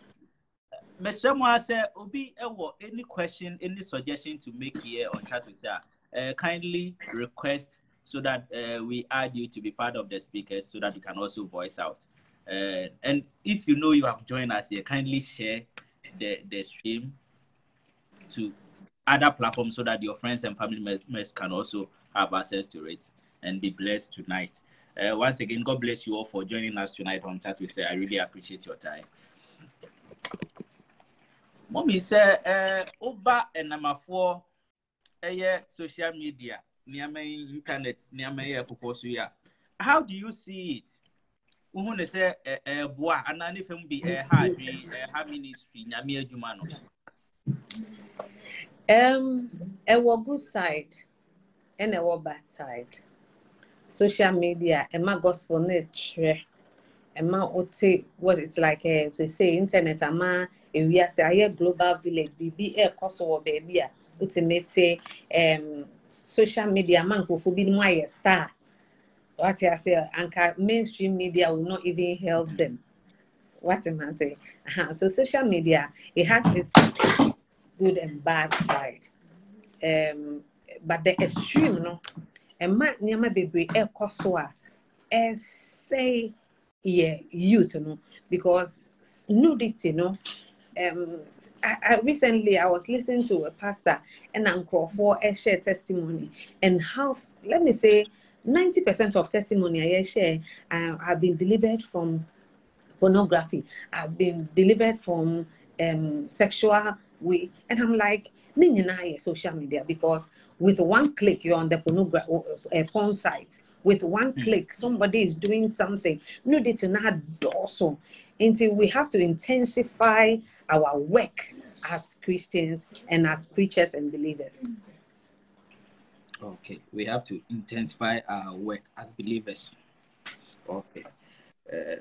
mehyɛ mu a sɛ obi ɛwɔ any question any suggestion to make here on chat with her uh, kindly request so that uh, we add you to be part of the speakers so that you can also voice out uh, and if you know you have joined us here kindly share the, the stream to other platforms so that your friends and family members can also have access to it and be blessed tonight. Uh, once again, God bless you all for joining us tonight on Chat with Say. I really appreciate your time. Mommy say, uh, Oba and Namafor, uh, social media, near my internet, near my. Yeah. How do you see it? Uhun sɛ ɛboa anaa ne fam bi ɛha adwene ɛha ministry nyame adwuma no Um, ɛwɔ good side ɛna ɛwɔ bad side social media ɛma gospel nature ɛma wote what it's like uh, they say internet ama ewiase ayɛ global village biribi ɛɛkɔ so wɔ baabi a wotumi te um, social media man nkurɔfoɔ bi mu ayɛ star wate ase anka mainstream media will not even help them wate man say uh-huh. so social media it has its good and bad side um, but the extreme no ɛma nneɛma bebree ɛkɔ so a ɛsɛe yɛ youth no. Because nudity no um, I, I recently I was listening to a pastor and nkurɔfoɔ ɛhyɛ testimony. And how let me say ninety percent of testimony I share uh, have been delivered from pornography. I have been delivered from um, sexual way and I'm like yɛ social media because with one click you're on the pornography uh, porn site with one Hmm. click somebody is doing something nudity now also until we have to intensify our work as Christians and as preachers and believers. Okay, we have to intensify our work as believers. Okay. Uh,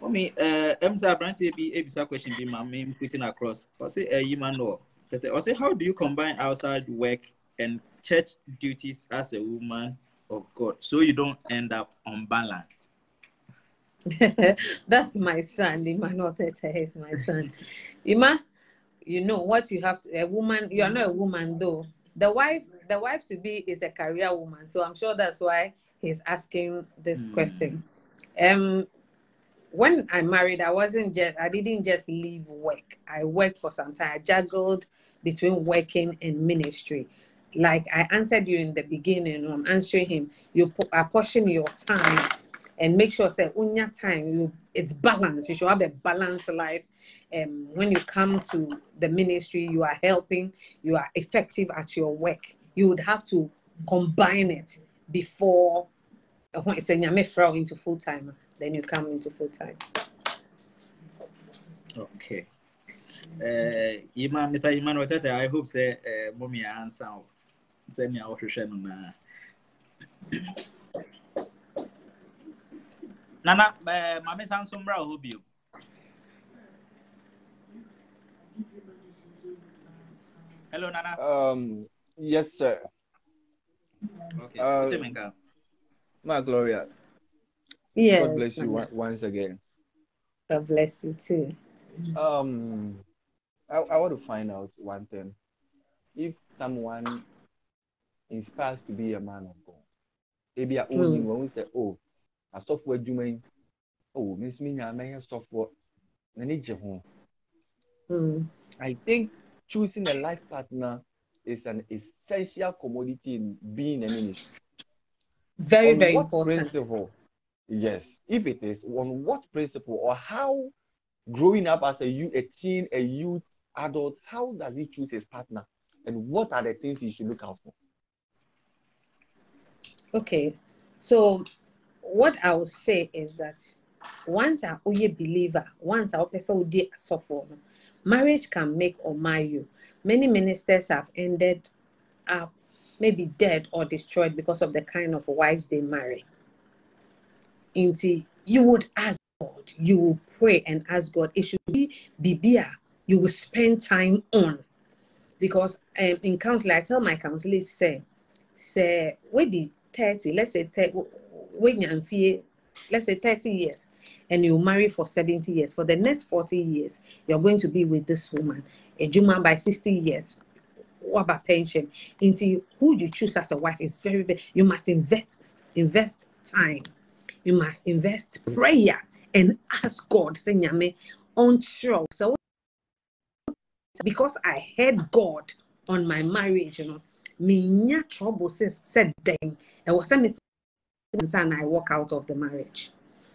for me, uh, Emsa Branty be a question be my main putting across. I say, uh, you man know. I say, how do you combine outside work and church duties as a woman of God so you don't end up unbalanced? That's my son. Emmanuel Tete is my son. Ima, you know what you have to a woman, you are not a woman though. The wife, the wife to be is a career woman. So I'm sure that's why he's asking this Hmm. question. Um when I married, I wasn't just I didn't just leave work. I worked for some time. I juggled between working and ministry. Like I answered you in the beginning, I'm answering him. You po- apportion your time and make sure say unya time you it's balanced. You should have a balanced life. Um, when you come to the ministry, you are helping, you are effective at your work. You would have to combine it before when it's a into full time, then you come into full time. Okay. Uh, Ima, Mr. Emmanuel Tete, I hope say uh, mommy answer. Say me out no na. Nana, uh, mame san sombra ho bio. Hello, Nana. Um, yes, sir. Okay. Uh, Temenka. My Gloria, Yes. God bless you once again. God bless you too. Um, I, I want to find out one thing. If someone inspires to be a man of God, maybe I always Hmm. when we say, oh, a software doing, oh, Miss Minya, may software, and it's home. Mm. I think choosing a life partner is an essential commodity in being a ministry. Very, on very what important. principle? Yes, if it is, on what principle or how growing up as a youth, a teen, a youth, adult, how does he choose his partner? And what are the things he should look out for? Okay, so what I would say is that once a oye believer, once a person did suffer, marriage can make or mar you. Many ministers have ended up maybe dead or destroyed because of the kind of wives they marry. Into you would ask God, you will pray and ask God. It should be bibia you will spend time on. Because um, in counseling, I tell my counselors, say, say, wait the 30, let's say, 30, when you're let's say 30 years, and you marry for 70 years. For the next 40 years, you're going to be with this woman. A Juma by 60 years. What about pension? Into who you choose as a wife is very, very you must invest invest time. You must invest prayer and ask God, say nyame, on sure. So because I had God on my marriage, you know, me trouble since said then. It was some and I walk out of the marriage.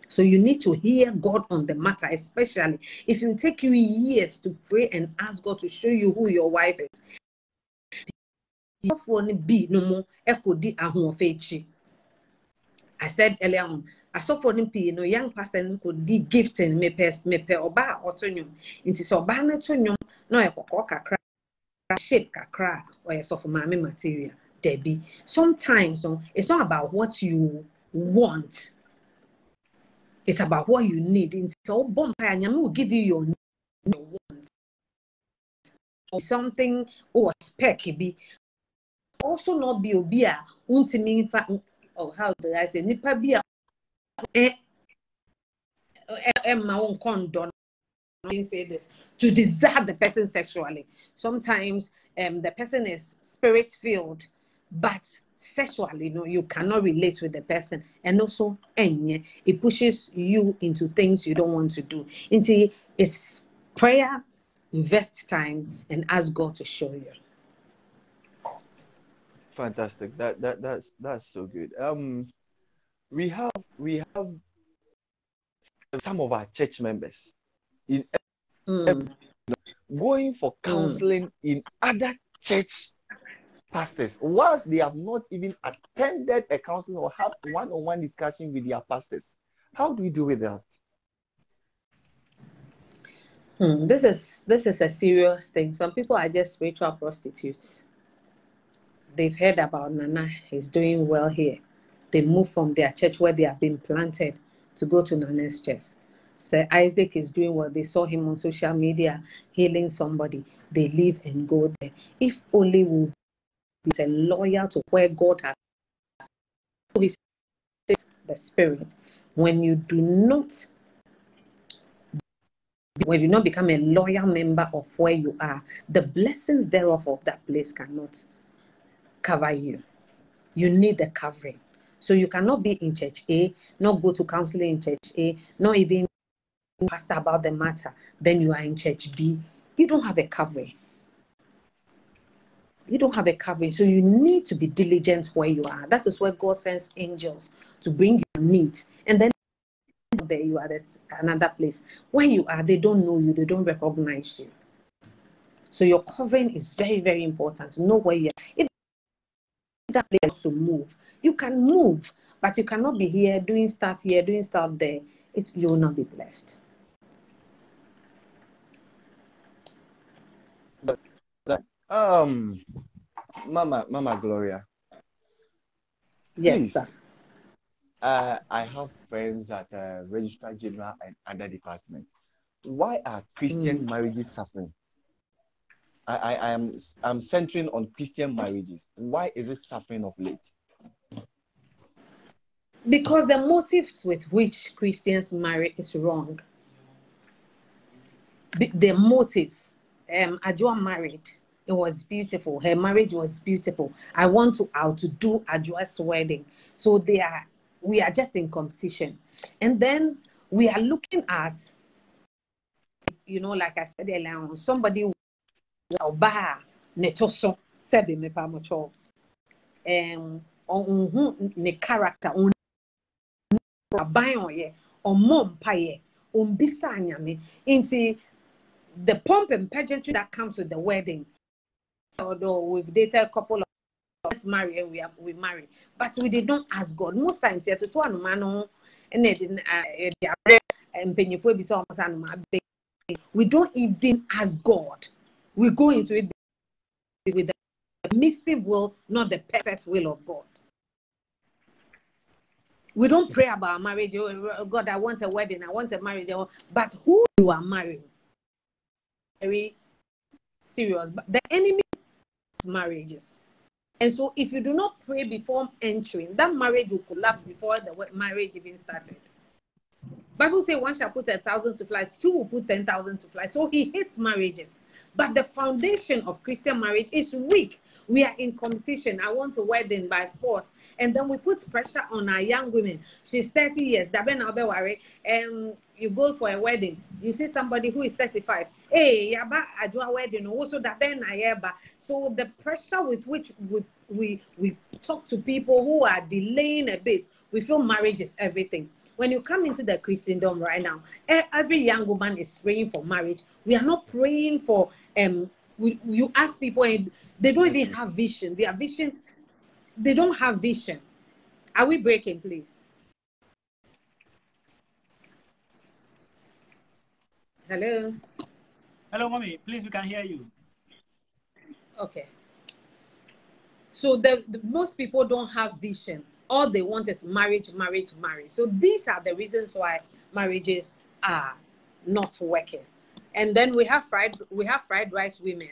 So you need to hear God on the matter, especially if it take you years to pray and ask God to show you who your wife is. Asɔfoɔ no bi no mo ɛkɔdi ahoɔfɛ akyi. I said earlier on, asɔfoɔ no pii no young pastor no kɔdi gifting mepɛ mepɛ ɔbaa a ɔto nnwom. Nti sɛ ɔbaa no to nnwom na ɔyɛ kɔkɔɔ kakra, shape kakra a ɔyɛ sɔfo maame material. Debbie. Sometimes it's not about what you want. It's about what you need. Nti sɛ ɔbɔ mpaeɛ, Nyame will give you your your want. Or something or spec bi. Also not be obi a wontumi mfa oh how do I say nipa bi a eh eh. I didn't say this to desire the person sexually. Sometimes um the person is spirit filled, but sexually, no, you cannot relate with the person. And also, it pushes you into things you don't want to do. Into it's prayer, invest time, and ask God to show you. Fantastic. That that that's that's so good. Um, we have we have some of our church members in Mm, going for counseling in other church pastors whilst they have not even attended a counseling or have one-on-one discussion with their pastors. How do we do with that? hmm, This is this is a serious thing. Some people are just spiritual prostitutes. They've heard about Nana is doing well here. They move from their church where they have been planted to go to Nana's church. Sir Isaac is doing well. They saw him on social media healing somebody. They leave and go there. If only we be a loyal to where God has says the spirit. When you do not when you not become a loyal member of where you are, the blessings thereof of that place cannot cover you. You need the covering. So you cannot be in church A, not go to counseling in church A, not even pastor about the matter. Then you are in church B. You don't have a covering. You don't have a covering. So you need to be diligent where you are. That is where God sends angels to bring your needs. And then there, you are at another place. Where you are, they don't know you, they don't recognize you. So your covering is very, very important. Know where you are. If that place to move, you can move, but you cannot be here doing stuff here, doing stuff there. It, you will not be blessed. But Um, Mama, Mama Gloria. Yes, please, sir. Uh, I have friends at uh, Registrar General and other departments. Why are Christian Mm. marriages suffering? I, I, I am I'm centering on Christian marriages. Why is it suffering of late? Because the motives with which Christians marry is wrong. The, the motive, um, Ajua married, it was beautiful. Her marriage was beautiful. I want to outdo Ajua's wedding. So they are, we are just in competition. And then we are looking at, you know, like I said earlier on, somebody ne ne character anyame. The pomp and pageantry that comes with the wedding although we've dated a couple of let's marry and we are we marry but we did not ask God. Most times ho sɛ ɔmo sɛ anoma abɛn. We don't even ask God we go into it with the permissive will, not the perfect will of God. We don't pray about marriage. Oh, oh, God, I want a wedding. I want a marriage. Oh, But who you are marrying? Very serious. But the enemy marriages. And so if you do not pray before entering, that marriage will collapse before the marriage even started. Bible say one shall put a thousand to flight, two will put ten thousand to flight. So he hates marriages. But the foundation of Christian marriage is weak. We are in competition. I want a wedding by force. And then we put pressure on our young women. She's 30 years. And um, you go for a wedding. You see somebody who is 35. Hey, yaba ajua wedding. Oh, also dabe na yeba. So the pressure with which we, we, we talk to people who are delaying a bit, we feel marriage is everything when you come into the Christendom right now, every young woman is praying for marriage. We are not praying for um. We, you ask people and they don't even have vision. Their vision, they don't have vision. Are we breaking, please? Hello. Hello, mommy. Please, we can hear you. Okay. So the, the most people don't have vision. All they want is marriage, marriage, marriage. So these are the reasons why marriages are not working. And then we have fried we have fried rice women.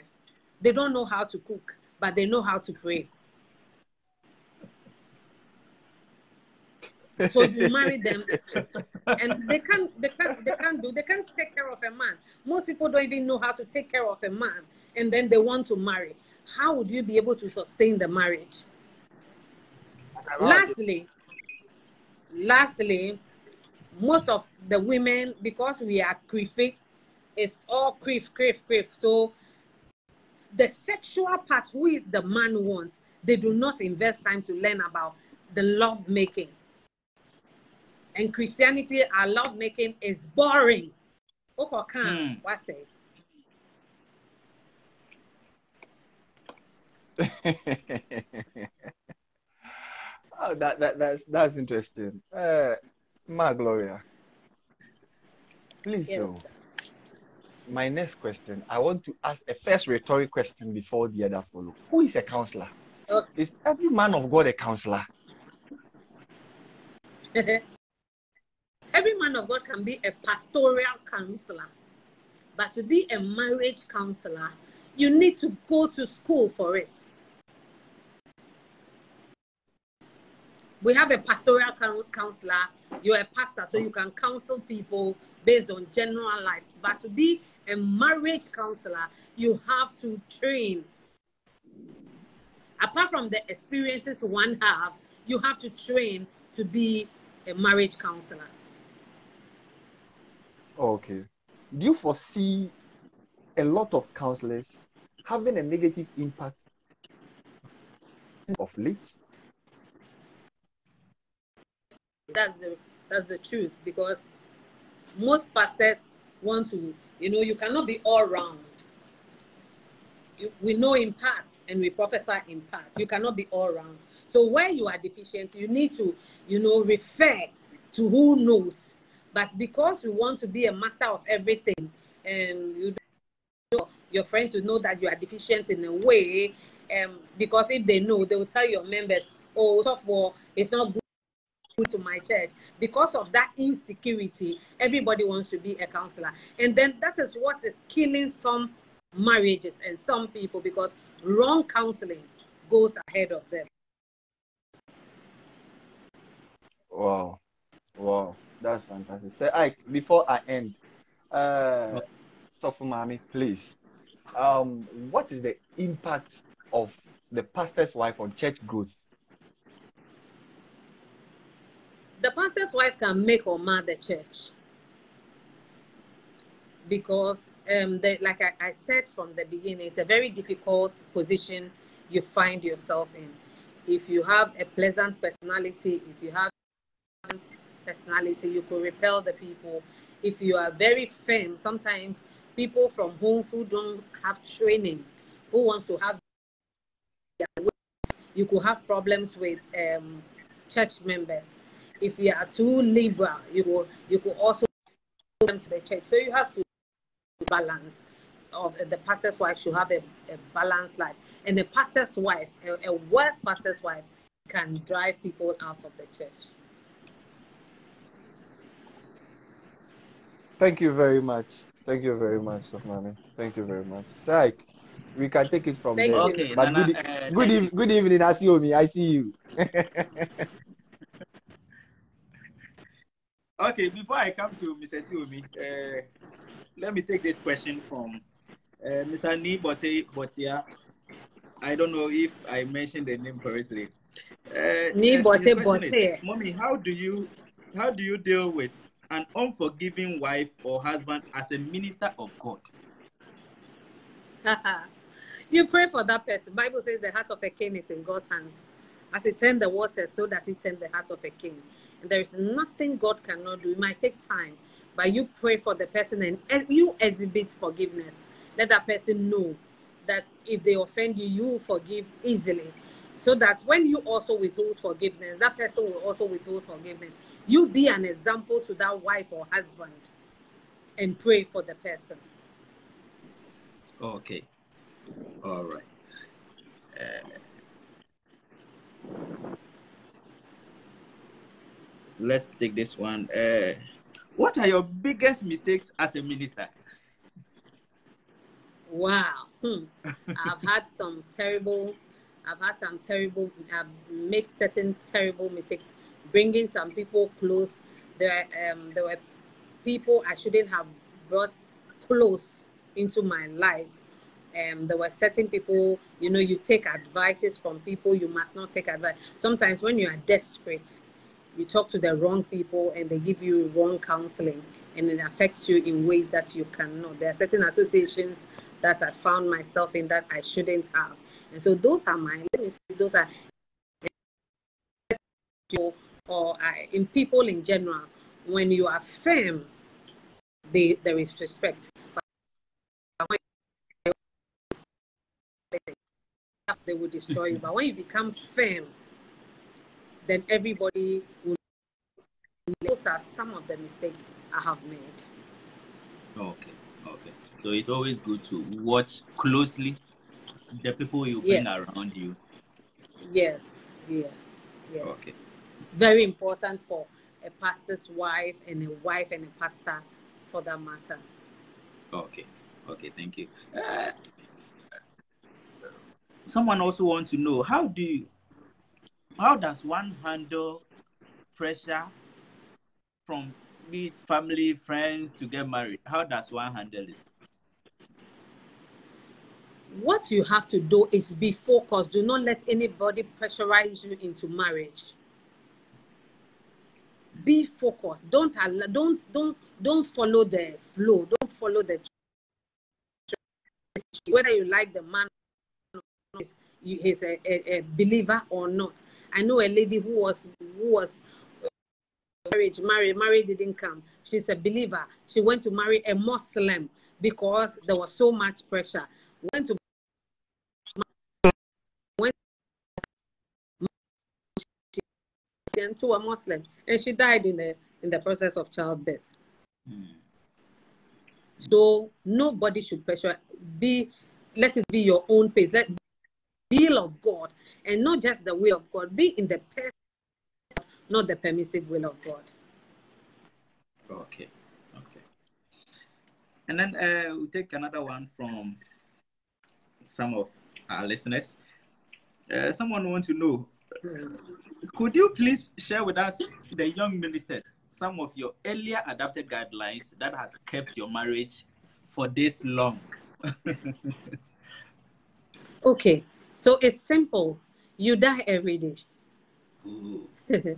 They don't know how to cook, but they know how to pray. So you marry them, and they can't they can't they can't do they can't take care of a man. Most people don't even know how to take care of a man, and then they want to marry. How would you be able to sustain the marriage? Lastly, lastly, most of the women, because we are crific, it's all crif, crif, crif. So the sexual part we the man wants, they do not invest time to learn about the love making. And Christianity, our love making is boring. Oko kan, Hmm. oh, that, that that's that's interesting. Uh, Ma Gloria, please. Yes. oh, my next question. I want to ask a first rhetoric question before the other follow. Who is a counselor? Okay. Is every man of God a counselor? Every man of God can be a pastoral counselor, but to be a marriage counselor, you need to go to school for it. We have a pastoral counselor, you're a pastor, so you can counsel people based on general life. But to be a marriage counselor, you have to train. Apart from the experiences one have, you have to train to be a marriage counselor. Okay. Do you foresee a lot of counselors having a negative impact of late? That's the that's the truth because most pastors want to, you know, you cannot be all round. We know in parts and we prophesy in parts. You cannot be all round. So where you are deficient, you need to, you know, refer to who knows. But because you want to be a master of everything, and you don't your friends to know that you are deficient in a way, um, because if they know, they will tell your members, oh, softball, it's not good to my church because of that insecurity everybody wants to be a counselor and then that is what is killing some marriages and some people because wrong counseling goes ahead of them Wow. Wow. That's fantastic. Say, i before I end, uh, Sofu Mami, please. Um, what is the impact of the pastor's wife on church growth? The pastor's wife can make or mar the church. Because um like I, I said from the beginning it's a very difficult position you find yourself in. If you have a pleasant personality if you have personality you could repel the people. If you are very firm sometimes people from homes who don't have training who wants to have you could have problems with um, church members if you are too liberal, you will you could also come to the church. So you have to balance. Of the pastor's wife should have a, a balanced life, and the pastor's wife, a, a worse pastor's wife, can drive people out of the church. Thank you very much. Thank you very much, Sofmami. Thank you very much. Syke, we can take it from Thank there. you. Okay, But Nana, good, uh, good, thank good evening, Asiomi. I see you. Okay, before I come to Mr. Siomi, uh, let me take this question from uh, Mr. Ni Bote Botia. I don't know if I mentioned the name correctly. Uh, Ni Bote Bote. Mommy, how do you how do you deal with an unforgiving wife or husband as a minister of God? you pray for that person. Bible says the heart of a king is in God's hands. As he turned the water, so does he turn the heart of a king. There is nothing God cannot do. It might take time, but you pray for the person and you exhibit forgiveness. Let that person know that if they offend you, you forgive easily. So that when you also withhold forgiveness, that person will also withhold forgiveness. You be an example to that wife or husband and pray for the person. Okay. All right. Uh, let's take this one. Uh, what are your biggest mistakes as a minister? Wow. Hmm. I've had some terrible, I've had some terrible, I've made certain terrible mistakes, bringing some people close. There, um, there were people I shouldn't have brought close into my life. Um, there were certain people, you know, you take advices from people, you must not take advice. Sometimes when you are desperate, you talk to the wrong people and they give you wrong counseling and it affects you in ways that you cannot. There are certain associations that I found myself in that I shouldn't have. And so those are my, let me see, those are, or in people in general, when you are firm, they, there is respect. But they will destroy you. But when you become firm, then everybody will. Those are some of the mistakes I have made. Okay. Okay. So it's always good to watch closely the people you bring Yes. around you. Yes, yes, yes. Okay. Very important for a pastor's wife and a wife and a pastor for that matter. Okay. Okay. Thank you. Uh, someone also wants to know how do you, how does one handle pressure from be it family, friends to get married? How does one handle it? What you have to do is be focused. Do not let anybody pressurize you into marriage. Be focused. Don't allow, don't don't don't follow the flow. Don't follow the whether you like the man he's- you- a, a, a believer or not. I know a lady who was who was marriage, married, marriage didn't come. She's a believer. She went to marry a Muslim because there was so much pressure. Went to went to a Muslim, and she died in the in the process of childbirth. Mm. So nobody should pressure. Be let it be your own pace. Let will of God, and not just the will of God. Be in the not the permissive will of God. Okay. Okay. And then uh, we'll take another one from some of our listeners. Uh, someone wants to know could you please share with us, the young ministers, some of your earlier adopted guidelines that has kept your marriage for this long? okay, so it's simple. You die every day.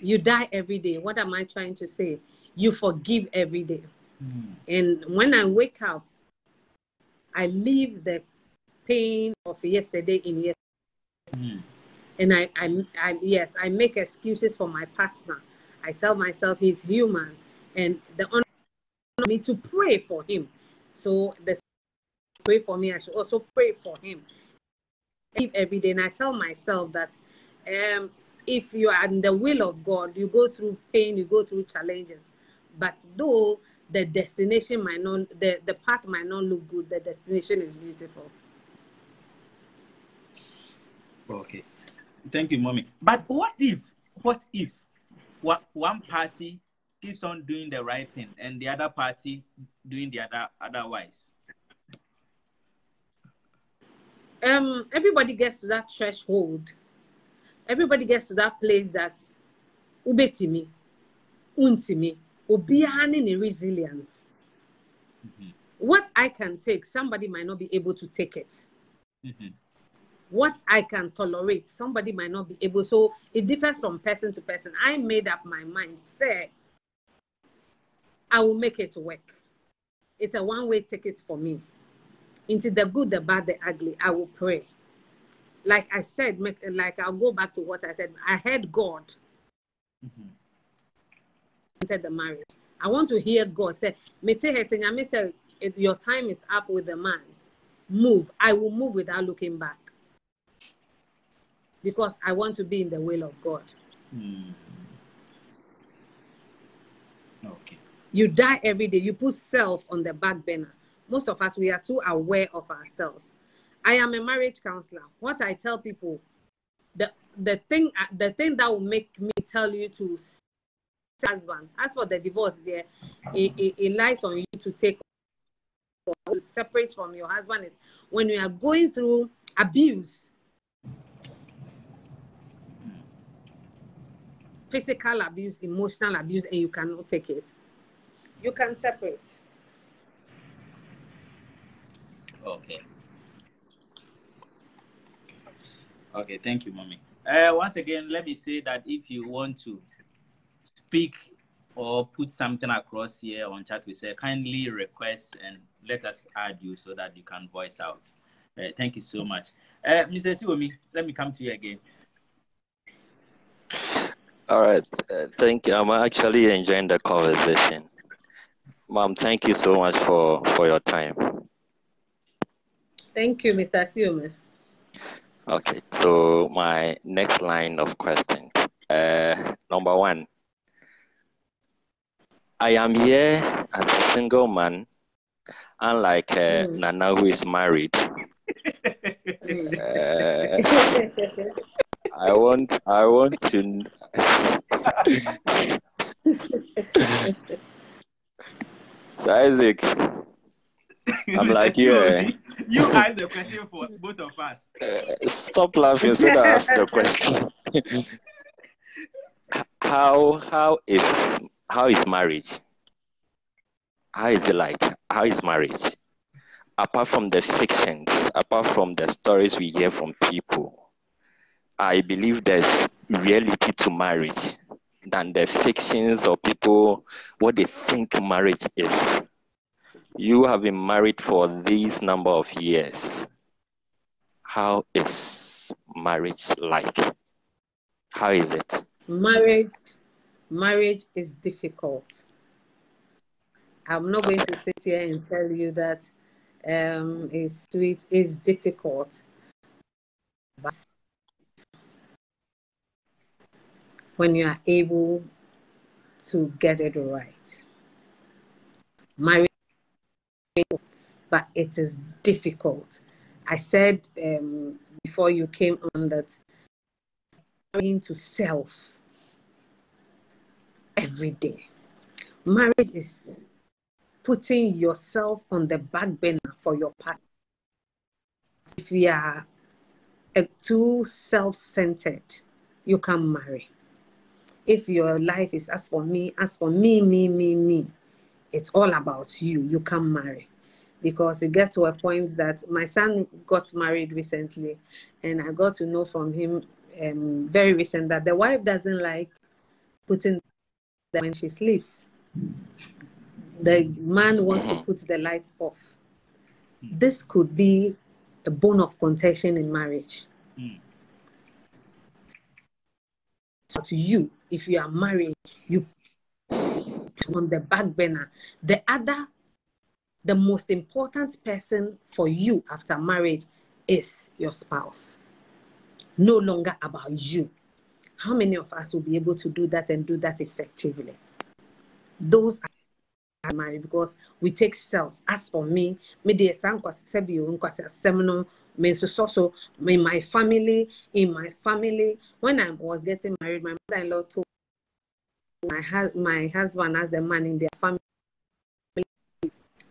you die every day. What am I trying to say? You forgive every day. Mm. And when I wake up, I leave the pain of yesterday in yesterday. Mm. And I, I, I, yes, I make excuses for my partner. I tell myself he's human, and the honor me to pray for him. So the pray for me. I should also pray for him. Every day, and I tell myself that um, if you are in the will of God, you go through pain, you go through challenges. But though the destination might not, the, the path might not look good, the destination is beautiful. Okay. Thank you, mommy. But what if, what if what one party keeps on doing the right thing and the other party doing the other otherwise? Um, everybody gets to that threshold everybody gets to that place that ubetimi, untimi, obiani in resilience. Mm-hmm. What I can take, somebody might not be able to take it. Mm-hmm. What I can tolerate, somebody might not be able. So it differs from person to person. I made up my mind, say, I will make it work. It's a one-way ticket for me. Into the good, the bad, the ugly, I will pray like I said, make, like I'll go back to what I said. I heard God mm-hmm. the marriage. I want to hear God say, say, your time is up with the man. Move. I will move without looking back. Because I want to be in the will of God. Mm. Okay. You die every day. You put self on the back burner. Most of us, we are too aware of ourselves. I am a marriage counselor. What I tell people, the the thing uh, the thing that will make me tell you to husband. As for the divorce, there it, it, it lies on you to take to separate from your husband is when you are going through abuse, physical abuse, emotional abuse, and you cannot take it. You can separate. Okay. Okay, thank you, mommy. Uh, once again, let me say that if you want to speak or put something across here on chat, we say kindly request and let us add you so that you can voice out. Uh, thank you so much. Uh, Mr. Siwomi, let me come to you again. All right. Uh, thank you. I'm actually enjoying the conversation. Mom, thank you so much for, for your time. Thank you, Mr. Siwomi. Okay, so my next line of questions. Uh, number one, I am here as a single man, unlike uh, mm. Nana who is married. uh, I want, I want to. so Isaac, I'm like, yeah. You ask the question for both of us. Uh, stop laughing so that I ask the question. how how is how is marriage? How is it like? How is marriage? Apart from the fictions, apart from the stories we hear from people, I believe there's reality to marriage than the fictions of people what they think marriage is you have been married for this number of years. How is marriage like? How is it? Marriage, marriage is difficult. I'm not going to sit here and tell you that um, it's sweet, it's difficult. But when you are able to get it right, marriage, but it is difficult. I said um, before you came on that into self every day. Marriage is putting yourself on the back burner for your partner. If you are uh, too self-centered, you can marry. If your life is as for me, as for me, me, me, me, it's all about you. You can marry because it gets to a point that my son got married recently, and I got to know from him um, very recent that the wife doesn't like putting when she sleeps. The man wants to put the lights off. This could be a bone of contention in marriage. Mm. So to you, if you are married, you on the back burner. The other, the most important person for you after marriage is your spouse. No longer about you. How many of us will be able to do that and do that effectively? Those are married because we take self. As for me, me de me nso so in my family, in my family. When I was getting married, my mother-in-law told my hu- my husband as the man in their family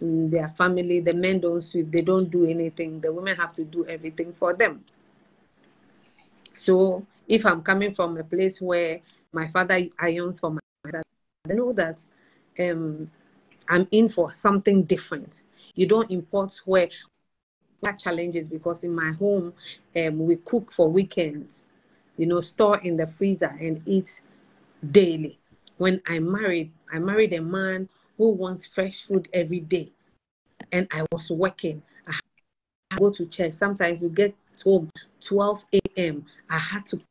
in their family. The men don't sweep they don't do anything. The women have to do everything for them. So if i'm coming from a place where my father irons for my mother i know that um i'm in for something different. You don't import where challenges because in my home um, we cook for weekends you know store in the freezer and eat daily when I married, I married a man who wants fresh food every day. And I was working. I go to church. Sometimes we get home 12 a.m. I had to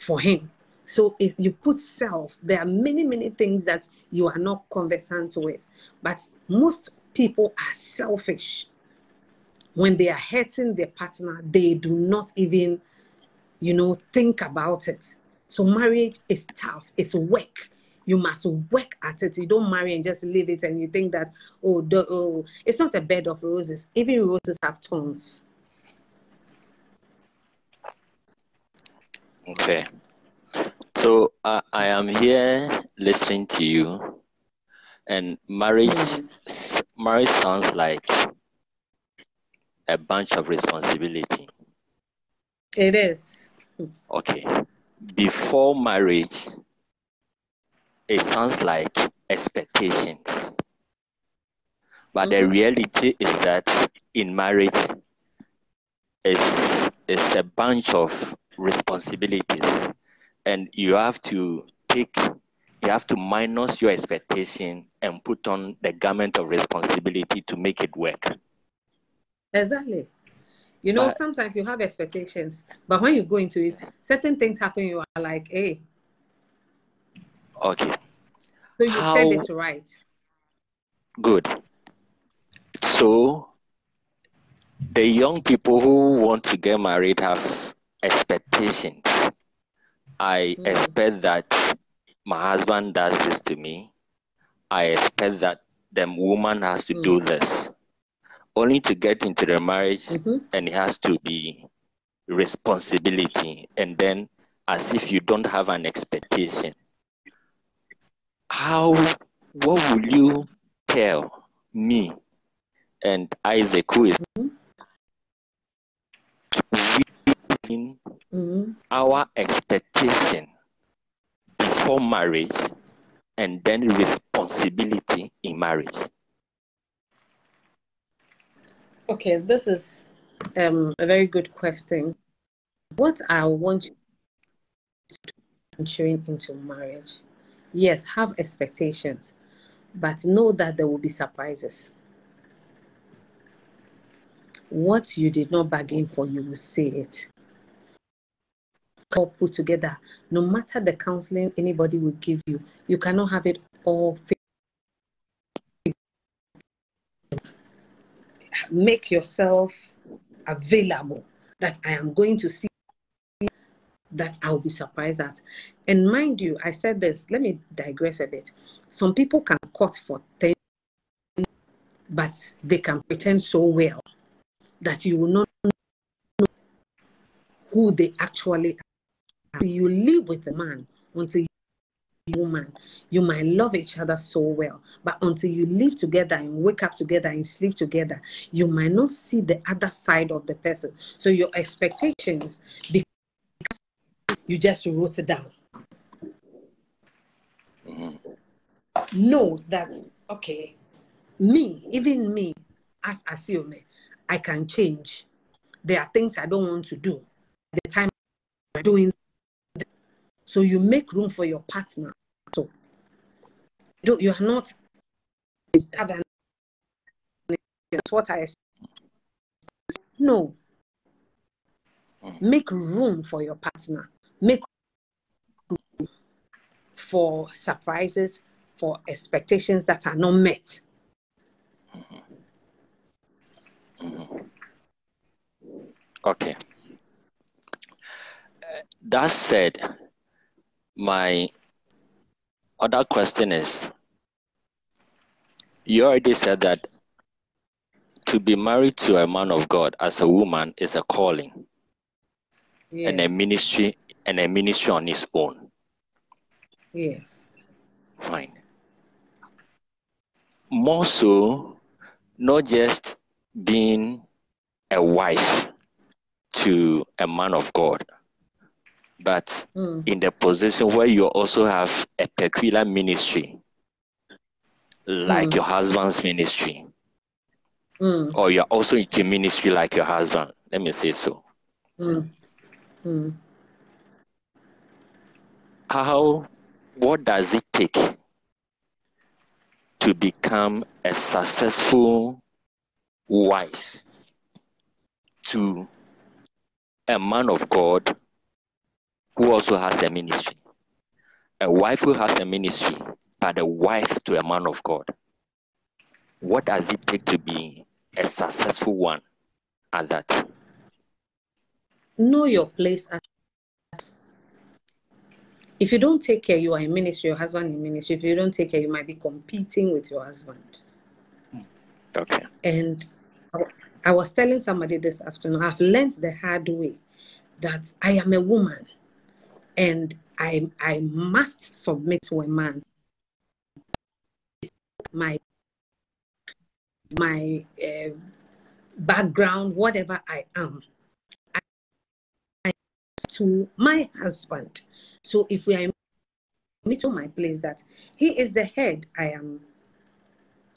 for him. So if you put self, there are many, many things that you are not conversant with. But most people are selfish. When they are hurting their partner, they do not even, you know, think about it. So marriage is tough. It's work. You must work at it. You don't marry and just leave it and you think that, oh, the, oh it's not a bed of roses. Even roses have thorns. Okay. So uh, I am here listening to you, and marriage Mm. marriage sounds like a bunch of responsibility. It is. Okay. Before marriage, it sounds like expectations. But the Mhm. reality is that in marriage, it's, it's a bunch of responsibilities. And you have to take, you have to minus your expectation and put on the garment of responsibility to make it work. Exactly. You know, But- sometimes you have expectations, but when you go into it, certain things happen. You are like, hey, Okay, so you said it right. good. So, the young people who want to get married have expectations. I Mm. expect that my husband does this to me. I expect that the woman has to do this. Only to get into the marriage, Mhm. and it has to be responsibility. And then, as if you don't have an expectation, how, what will you tell me and Isaac, who is within Mhm. our expectation before marriage and then responsibility in marriage? Okay, this is um, a very good question. What I want you to entering into marriage, yes, have expectations, but know that there will be surprises. What you did not bargain for, you will see it. put together, no matter the counseling anybody will give you, you cannot have it all. Make yourself available that I am going to see that I'll be surprised at. And mind you, I said this, let me digress a bit. Some people can cut for 10, but they can pretend so well that you will not know who they actually are. You live with the man until you woman you might love each other so well but until you live together and wake up together and sleep together you might not see the other side of the person. So your expectations because you just wrote it down. Mm-hmm. know that okay me even me as assume i can change. There are things i don't want to do. The time I'm doing so you make room for your partner. So you you are not have an what i expect. no. Hmm. Make room for your partner. Make room for surprises for expectations that are not met. Hmm. Hmm. Okay. Uh, That said, my other question is you already said that to be married to a man of God as a woman is a calling and a ministry and a ministry on its own. yes Fine. More so, not just being a wife to a man of God, but Mm, in the position where you also have a peculiar ministry, like Mm. your husband's ministry, mm, or you're also into ministry like your husband. Let me say so. mm, mm. How, what does it take to become a successful wife to a man of God who also has a ministry? A wife who has a ministry, but a wife to a man of God. What does it take to be a successful one at that? know your place if you don't take care you are in ministry your husband in ministry if you don't take care you might be competing with your husband Okay. and I- i was telling somebody this afternoon i've learned the hard way that i am a woman and i i must submit to a man. My my uh, background whatever i am I, I to my husband. So if we are me to my place that he is the head i am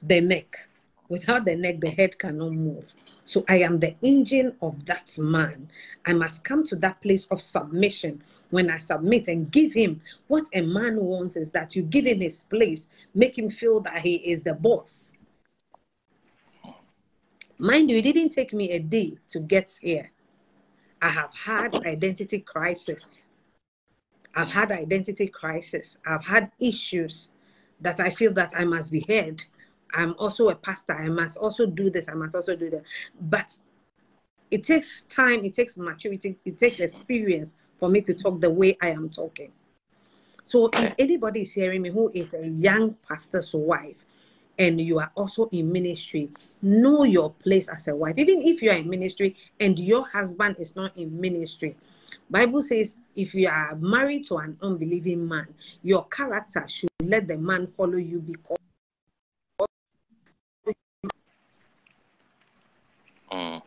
the neck. Without the neck the head cannot move. So i am the engine of that man. I must come to that place of submission when i submit and give him what a man wants is that you give him his place make him feel that he is the boss mind you it didn't take me a day to get here i have had identity crisis I've had identity crisis. I've had issues that I feel that I must be heard. I'm also a pastor. I must also do this. I must also do that. But it takes time. It takes maturity. It takes experience for me to talk the way I am talking. So if anybody is hearing me who is a young pastor's wife and you are also in ministry, know your place as a wife. Even if you are in ministry and your husband is not in ministry, Bible says if you are married to an unbelieving man, your character should let the man follow you because Mm.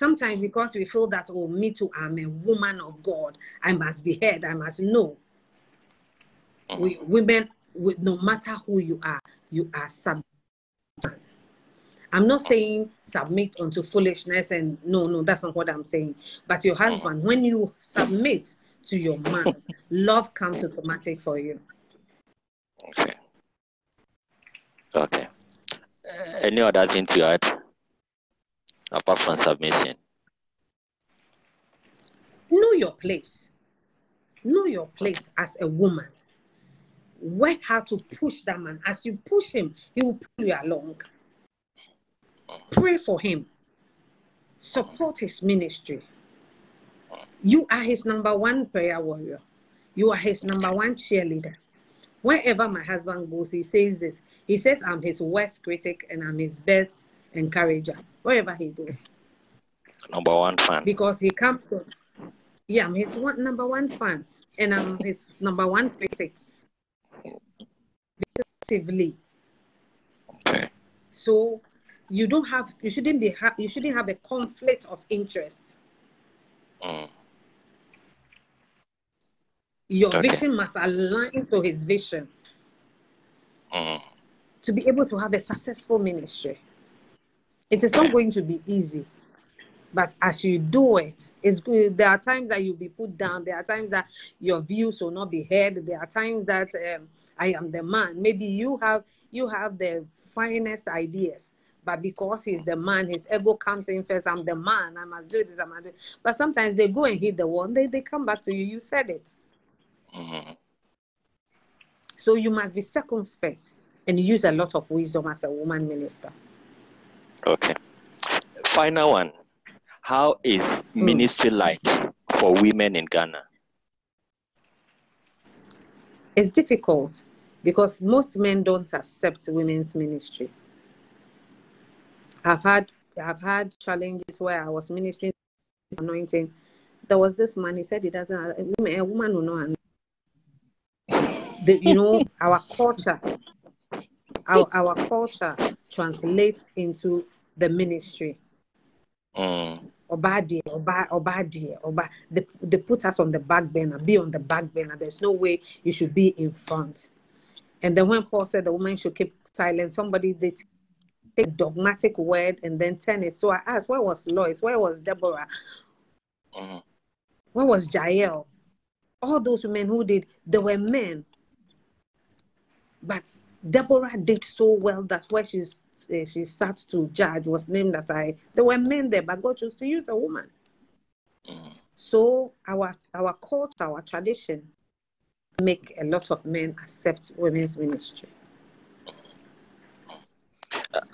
Sometimes because we feel that oh me too i'm a woman of god i must be heard i must know. Uh-huh. We, women with no matter who you are you are sub. I'm not uh-huh. saying submit unto foolishness and no no that's not what i'm saying. But your uh-huh. husband when you submit to your man love comes automatic for you. Okay. Okay. Uh, any other thing to add apart from submission? know your place know your place as a woman. Work hard to push that man. As you push him, he will pull you along. Uh-huh. Pray for him. Support uh-huh. his ministry. Uh-huh. You are his number one prayer warrior. You are his number one cheerleader. Wherever my husband goes, he says this. He says, I'm his worst critic and I'm his best encourager. Wherever he goes. Number one fan. Because he comes from, yeah, I'm his one, number one fan and I'm his number one critic. Okay. So you don't have, you shouldn't be, ha- you shouldn't have a conflict of interest. Mm. Your Okay. vision must align to his vision Mm. to be able to have a successful ministry. It is not going to be easy, but as you do it, it's good. There are times that you'll be put down. There are times that your views will not be heard. There are times that um, I am the man. Maybe you have you have the finest ideas, but because he's the man, his ego comes in first. I'm the man. I must do this. I must do. But sometimes they go and hit the wall. They they come back to you. You said it. Mm. So you must be circumspect and use a lot of wisdom as a woman minister. Okay. Final one. How is Hmm. ministry like for women in Ghana? It's difficult because most men don't accept women's ministry. I've had I've had challenges where I was ministering anointing. There was this man, he said he doesn't a woman, a woman will not the, you know, our culture, our, our culture translates into the ministry. Mm. Oba dear, Oba, Oba dear, Oba. They, they put us on the back burner, be on the back burner. There's no way you should be in front. And then when Paul said the woman should keep silent, somebody they take a dogmatic word and then turn it. So I asked, where was Lois? Where was Deborah? Mm. Where was Jael? All those women who did, they were men. But Deborah did so well That's why she's uh, she sat to judge was named that I. There were men there, but God chose to use a woman. Mm. So our our culture, our tradition, make a lot of men accept women's ministry.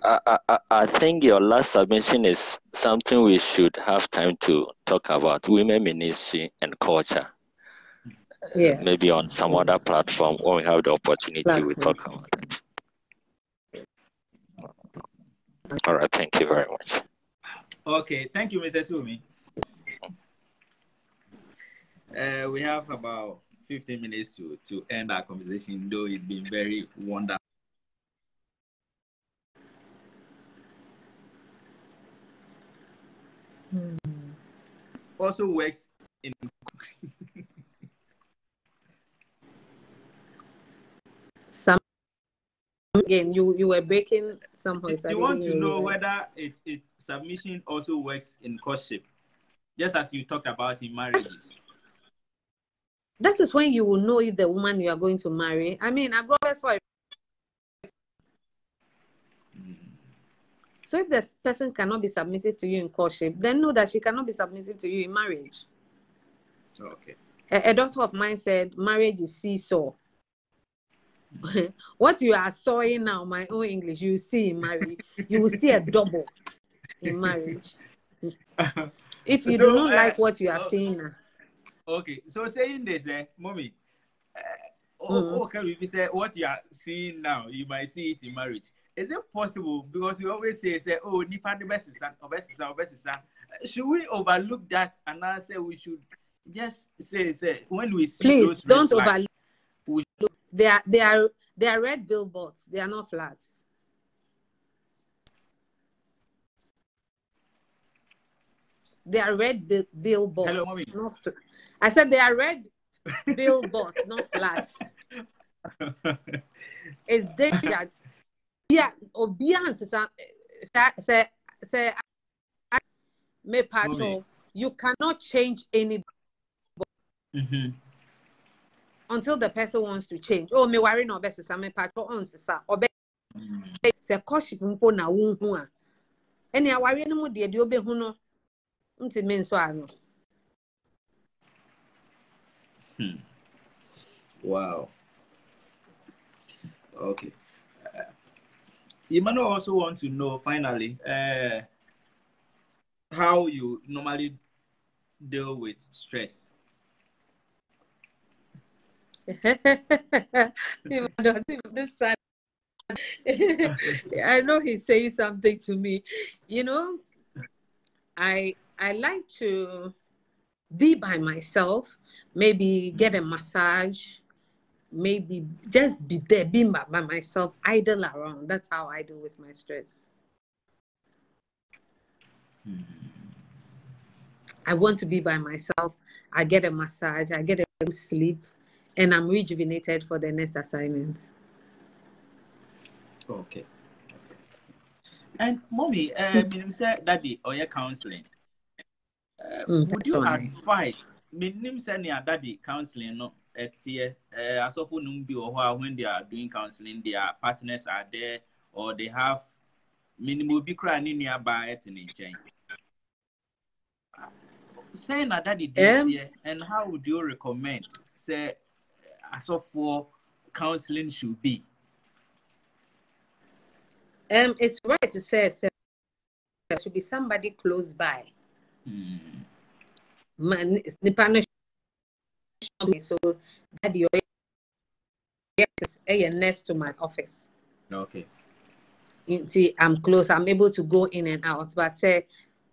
I, I, I- I think your last submission is something we should have time to talk about women ministry and culture. Yes. Maybe on some Yes. other platform when we have the opportunity, we Platform. talk about it. All right, thank you very much. Okay, thank you, Mr. Sumi. Uh, we have about 15 minutes to, to end our conversation, though it's been very wonderful. Also works in Some again, you you were breaking some Do voice. I you want to know whether it, it submission also works in courtship, just as you talked about in marriages? That is when you will know if the woman you are going to marry. I mean, I got saw it. So if the person cannot be submissive to you in courtship, then know that she cannot be submissive to you in marriage. Okay. A, a doctor of mine said marriage is seesaw. what you are sawing now, my own English, you see in marriage, you will see a double in marriage. If you So, do not uh, like what you are uh, seeing Okay. So saying this, eh, mommy, uh, oh, Mhm. oh, can we say what you are seeing now, you might see it in marriage. Is it possible? Because we always say, say, oh, nipa the best is son, best is best is. Should we overlook that and now say we should just say, say, when we see Please, those don't overlook. we they are they are they are red billboards. They are not flags. They are red bill- billboards. Hello, mommy. not fl- I said they are red billboards, not flags. It's danger. Yeah, Obian say say me patrol. You cannot change any Mhm. Until the person wants to change. Oh, me worry no best me patrol on sisa. Obe Mm. sɛ kɔship mpo na wonhu a ɛne awareɛ no mu deɛ deɛ wobɛhu no ntimi nsɔ ano Hmm. Wow. Okay. Uh, might also want to know finally uh, how you normally deal with stress. I know he's saying something to me. You know, I I like to be by myself, maybe get a massage, maybe just be there, be by, by myself, idle around. That's how I deal with my stress. I want to be by myself. I get a massage, I get a sleep, and I'm rejuvenated for the next assignment. Okay. And mommy, uh, meaning say daddy or your counseling. Uh, Mm, would you that's fine. advise menim sɛ nea daddy counseling no ɛteɛ uh, asɔfo nom bi wɔ hɔ a when they are doing counseling their partners are there or they have menim obi koraa ne nua baa ɛte ne nkyɛn sɛn na daddy deɛ Um, teɛ and how would you recommend sɛ asɔfoɔ counseling should be Um, it's right to say, say there should be somebody close by. Man, nipa no show so that your yes, is next to my office. okay See, I'm close. I'm able to go in and out. But say,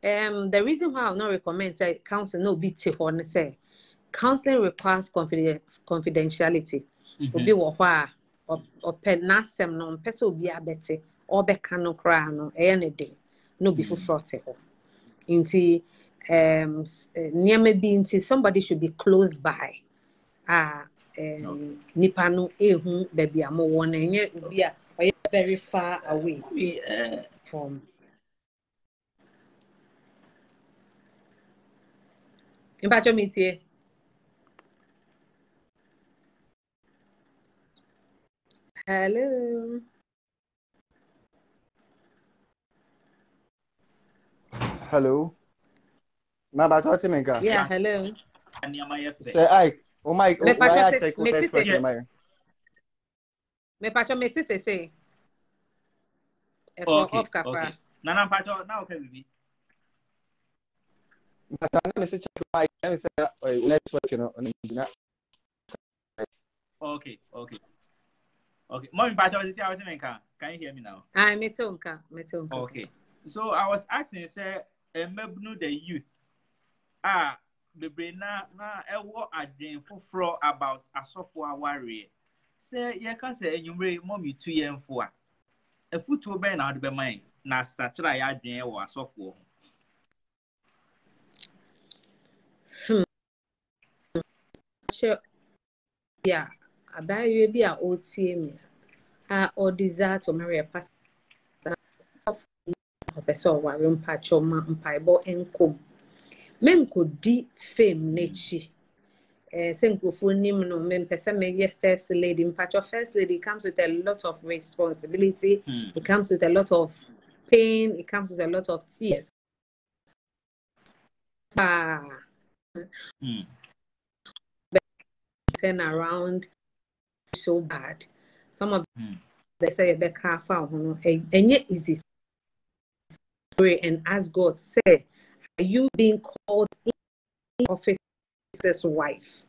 um, the reason why I'll not recommend say counseling no be say counseling requires confiden- confidentiality. Mhm. obi wɔ hɔ a ɔpɛ n'asɛm no mpɛ sɛ obi abɛte ɔbɛka no koraa no ɛyɛ ne den na obi Mm. foforɔ te hɔ nti um, nneɛma bi nti somebody should be close by a um, nipa no ehu baabi a mowɔ no ɛnyɛ obi a ɔyɛ very far away from mpatwɛ mi tie hello. Hello. Mabatɔ te me nka yeah hello. Nneɛma yɛ fɛ sɛ ike o mike o Mepacho wayɛ te- akyɛk wo meti network sɛ- no mayɛ mepatwɛ mete sese ɛkɔ okay off kakra okay. Nana mpakyɛ na ɔka bibi mbata na me se check mike na me sɛ ɔyɛ network no ɔno gyina Okay, okay. Okay. Mommy was I was in Can you hear me now? wo nka mete wo nka Okay. So I was asking, say, a mebnu the youth. Ah, bebree na na ɛwɔ adwen foforɔ about asɔfo awareɛ. Sɛ yɛka sɛ enyimire mommy tu yɛn fo a, efutuo bɛn na ɔde bɛma yɛn na asakyerɛ a yɛadwen wɔ asɔfoɔ ho. bi a abaayewa bi a ɔretie me a ɔdesire to marry a pastor na ɔfo yi a ɔpɛ sɛ ɔware mpakyɛw ma mpaebɔ nkɔm. Menkɔdi fame n'akyi eh, sɛ nkurɔfoɔ nim no mempɛ sɛ meyɛ first lady. Mpakyɛw first lady comes with a lot of responsibility. Hmm. it comes with a lot of pain. It comes with a lot of tears. Ah, Hmm. turn around so bad. Some of Hmm. they say be careful, you know, and yet easy. Pray and ask God, say, are you being called in officer's wife?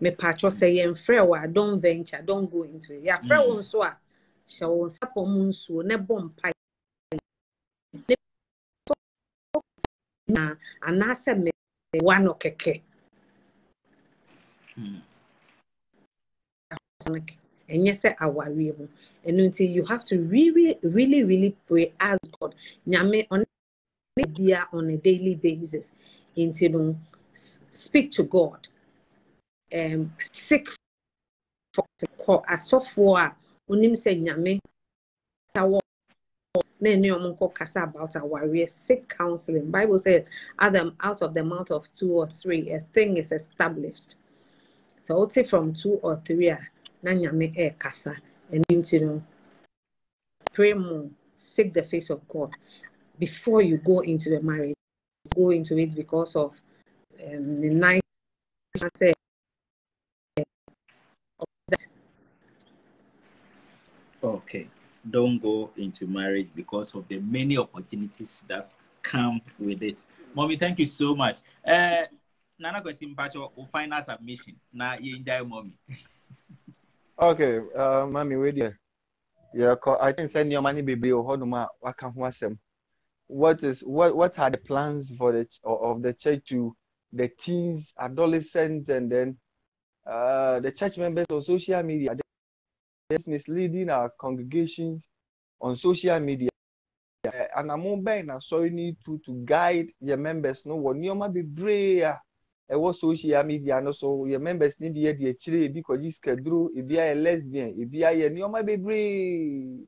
Me patcho say yen frɛ don't venture, don't go into it. Yeah, frɛ Hmm. wo nso a hyɛ wo nsa pɔ mu nsuo na. Anaasɛ me no kɛkɛ. Ɛnyɛ sɛ awareɛ mu ɛno nti you have to really really really pray ask god. Nyame bia on a daily basis. Nti no s- speak to god. Um, seek for asɔfoɔ a onim sɛ nyame sa wɔ na ɛne ɔmo nkɔ kasa about awareɛ seek counseling. Bible says adam out of the mouth of two or three a thing is established. Sɛ wote from two or three nanya me e kasa and into pray more. Seek the face of god before you go into the marriage. Go into it because of um, the night okay. Don't go into marriage because of the many opportunities that come with it. Mommy thank you so much. Uh, nana kwesi mpacho final submission. Na yɛngyae mommy. okay uh, mami wei deɛ yɛkɔ i no bebree wɔ hɔnom a waka ho what is what what are the plans for the of the church to the teens adolescents and then uh, the church members on social media? Is misleading our congregations on social media. Anamo bɛn na sɔre need to to guide your members. No wɔ nneɛma bebree a ɛwɔ social media no so yɛ members ni bi yɛ deɛ akyire ebi kɔgye sikaduro ebi ayɛ lesbian ebi ayɛ nneɛma bebree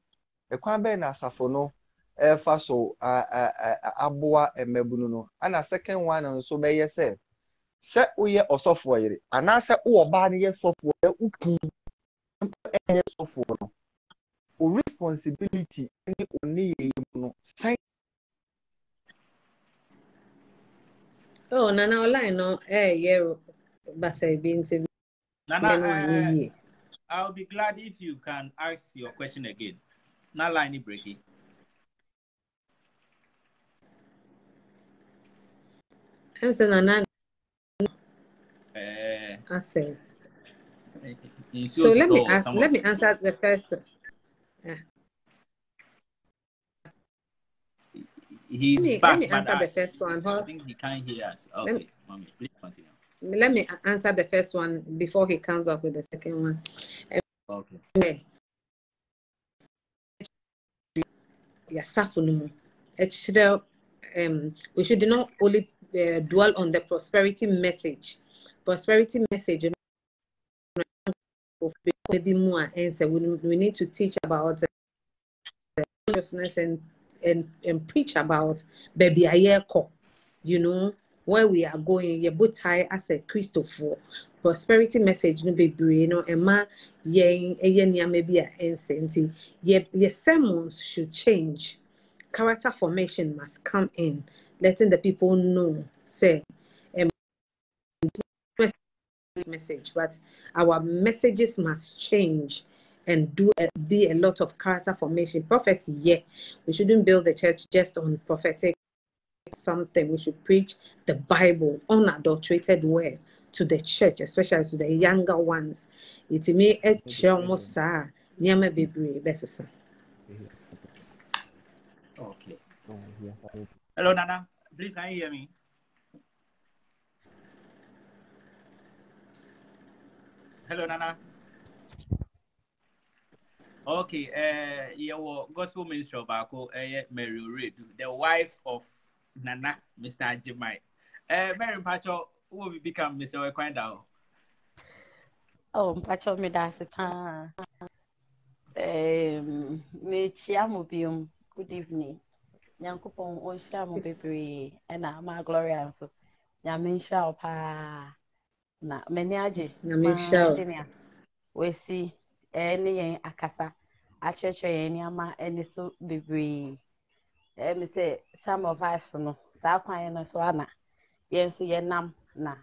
ɛkwan bɛn na asafo no ɛfa so aboa mmabunu no ɛna second one nso bɛyɛ sɛ sɛ woyɛ ɔsɔfoɔ yere anaasɛ wowɔ ɔbaa no yɛ sɔfoɔ yɛ wokun ɛyɛ sɔfoɔ no. O responsibility ne o ne yɛ mu no. San Oh, Nana online eh, no eh yeah eh, basa bi nti Nana, uh. I'll be glad if you can ask your question again. Not line breaking. Ɛm eh, sɛ Nana Uh, asɛ. in So let me ask, let me answer the first. He's Let me, back, let me answer I, the first one. I think he can't hear us. Let me- mommy, please continue. Let me answer the first one before he comes back with the second one. Okay. Okay. Um, we should not only uh, dwell on the prosperity message. Prosperity message. Maybe more, so we, we need to teach about uh, consciousness and, and and preach about baby ayeko. You know where we are going. High as a Christopher. Prosperity message no bebree no ɛma yɛn ɛyɛ nneɛma bi a ɛnsɛ nti yɛ yɛ sermons should change character formation must come in letting the people know say message but our messages must change and do a, be a lot of character formation prophecy yeah we shouldn't build the church just on prophetic something we should preach the bible unadulterated word to the church especially to the younger ones itimi ɛkyerɛ wɔn saa nneɛma bebree bɛsesa Okay. Hello, Nana. Please, can you hear me? Hello, Nana. Okay, uh, your gospel minister Bako, uh, Mary Reid, the wife of Nana, Mr. Jemai. Uh, Mary Pacho, who will become Mr. Wekwanda? Oh, mpakyɛw meda ase paa. Um, mekyia mo biom. Good evening. Nyankopɔn ɔnhyira mo bebree ɛna ama Gloria nso. Nyame nhyira wo paa. Na m'ani agye Nyame nhyira wo. sɛnea ɛne yɛn akasa. Akyerɛkyerɛ yɛn nneɛma ɛne so bebree. Ɛmi sɛ some of us no saa kwan no so ana? Yɛn nso yɛnam na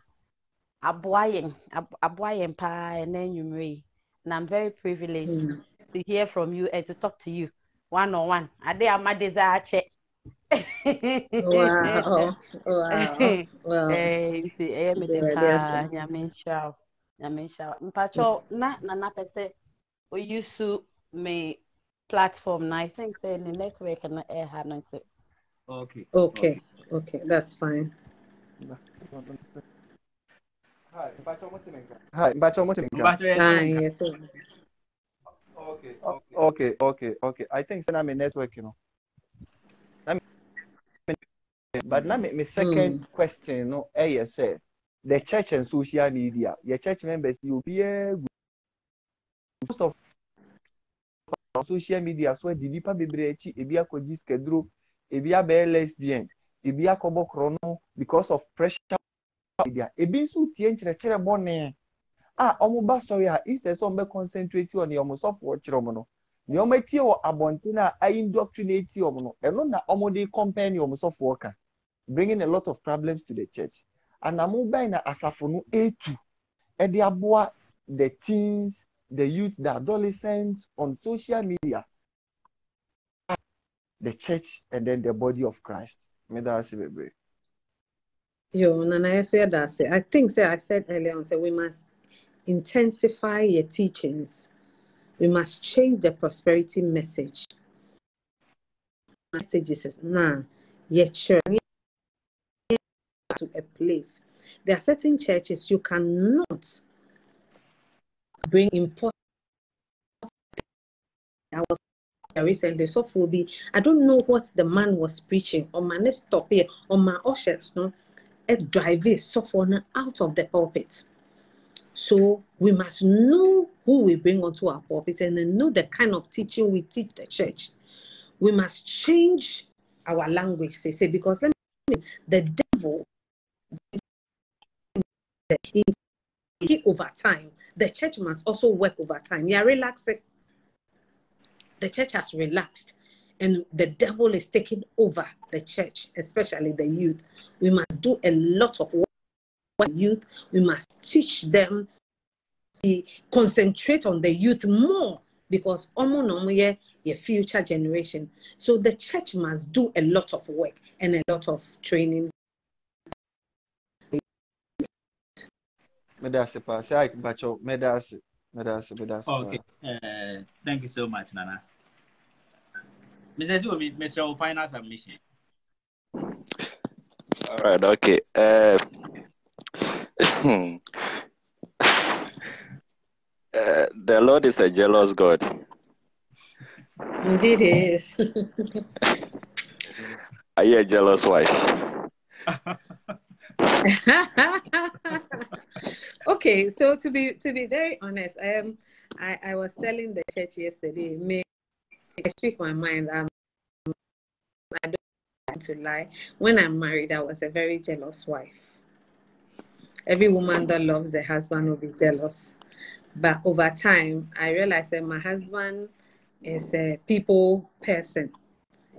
aboa yɛn ab- aboa yɛn paa ɛnɛ nnwummerɛ yi. And i'm very privileged Mm. to hear from you and to talk to you one on one ade ama de saa akyɛ. Wow. Wow. Wow. Eh, ɛyɛ den Awurade paa. nyame nhyira wo. Nyame nhyira wo. Mpakyɛw na nana pɛ sɛ oyi so me platform na i think sɛ ne network no ɛha no nti Okay. okay okay that's fine Hi, Mpacho Motimenka. Hi, Mpacho Motimenka. Mbacho, yes, Monica. yeah too. Okay, okay, okay, okay. I think send me network, you know. Na me- But now my second hmm. question, no, yes, say the church and social media. Your church members, you be a most of social media so di nipa bebree akyi ebi akɔgye sikaduro ebi abɛyɛ lesbian ebi akɔbɔ korɔno because of pressure media. Ebi nso tie nkyerɛkyerɛ bɔnee a wɔn ba sɔrɔ a instead sɛ wɔn bɛ concentrate on nea wɔn sɔfoɔ kyerɛ wɔn no nea wɔn atie wɔ abɔnten a ayi indoctrinate wɔn no. Ɛno na wɔn de compare nea wɔn sɔfoɔ ka bringing a lot of problems to the church. Anamu bɛn na asafo no etu. Ɛde aboa the teens the youth, the adolescents on social media, the church, and then the body of Christ. Say, baby. Yo, Nana, I. I think, say, I said earlier on, say we must intensify your teachings. We must change the prosperity message. Messages is nah, your church to a place. There are certain churches you cannot bring important. I was recently so be I don't know what the man was preaching on my next here on my ushers no a drive so now out of the pulpit. So we must know who we bring onto our pulpit and then know the kind of teaching we teach the church. We must change our language, say, say because let me the devil over time. The church must also work over time. Yeah, relax it. The church has relaxed and the devil is taking over the church, especially the youth. We must do a lot of work with youth. We must teach them, we concentrate on the youth more because omo no your future generation. So the church must do a lot of work and a lot of training. Okay. Uh, thank you so much, Nana. Mr. Siwo, Mr. Will final submission. All right, okay. Uh, uh, the Lord is a jealous God. Indeed, he is. Are you a jealous wife? okay, so to be to be very honest, um, I I was telling the church yesterday. May I speak my mind. Um, I don't want to lie. When I'm married, I was a very jealous wife. Every woman that loves the husband will be jealous, but over time, I realized that my husband is a people person.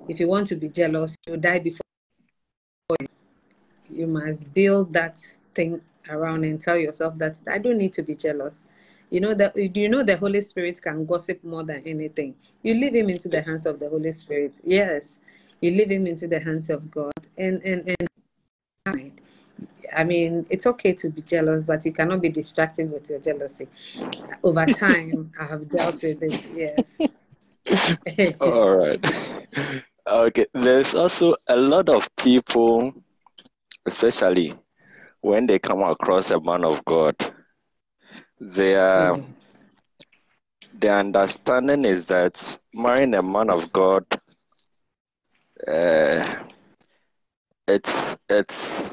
If you want to be jealous, you die before you must build that thing around and tell yourself that I don't need to be jealous. You know that do you know the Holy Spirit can gossip more than anything? You leave him into the hands of the Holy Spirit. Yes. You leave him into the hands of God. And and and I mean, it's okay to be jealous, but you cannot be distracted with your jealousy. Over time, I have dealt with it. Yes. All right. Okay. There's also a lot of people, especially when they come across a man of God, their Mm. their understanding is that marrying a man of God, uh, it's it's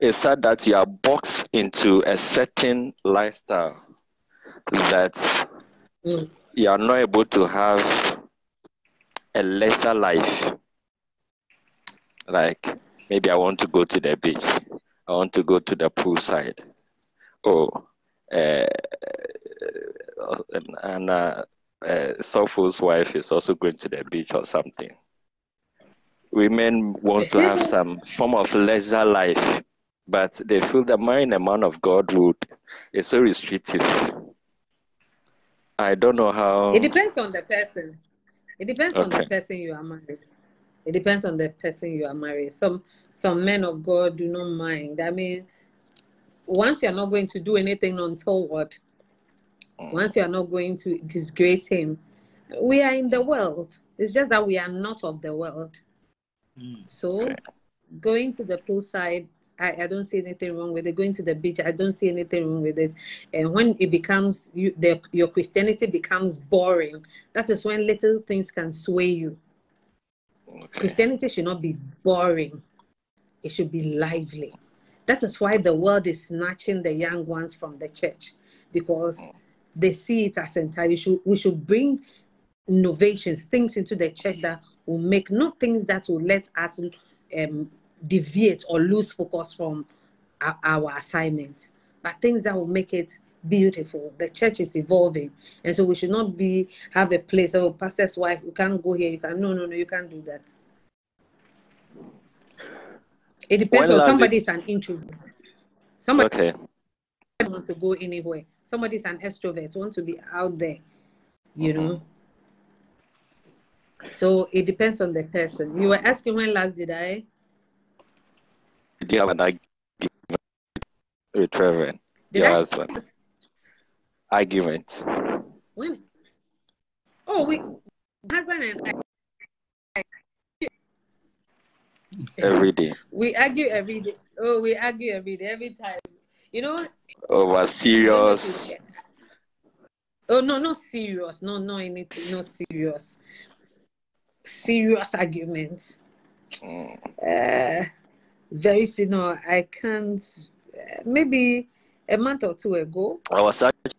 it's said that you are boxed into a certain lifestyle that Mm. you are not able to have a lesser life. Like maybe I want to go to the beach, I want to go to the poolside. Oh, uh, and, uh, uh, Sofo's wife is also going to the beach or something. Women want to have some form of leisure life, but they feel that marrying a man of God would is so restrictive. I don't know how. It depends on the person. It depends on the person you are married. It depends on the person you are married. Some some men of God do not mind. I mean, once you are not going to do anything untoward, once you are not going to disgrace him, we are in the world. It's just that we are not of the world. Mm. So going to the poolside, I, I don't see anything wrong with it. Going to the beach, I don't see anything wrong with it. And when it becomes you, the, your Christianity becomes boring, that is when little things can sway you. Okay. Christianity should not be boring. It should be lively. That is why the world is snatching the young ones from the church because they see it as entirely. Should, we should bring innovations, things into the church that will make not things that will let us um, deviate or lose focus from our, our assignment, but things that will make it beautiful. The church is evolving, and so we should not be have a place. Oh, pastor's wife, you can't go here. You can no, no, no. You can't do that. It depends When on somebody is an introvert. Somebody Okay. want to go anywhere. somebody's an extrovert, want to be out there, you mm-hmm. know. So it depends on the person. You were asking when last did I? Do you have an Reverend, Did your husband? Argument. When? Oh, we husband and I, Every day. we argue every day. Oh, we argue every day, every time. You know, Over I don't know if serious. Oh no, not serious. No, no anything. No serious. Serious arguments. Mm. Uh, very soon. No, I can't. Uh, maybe a month or two ago. I was actually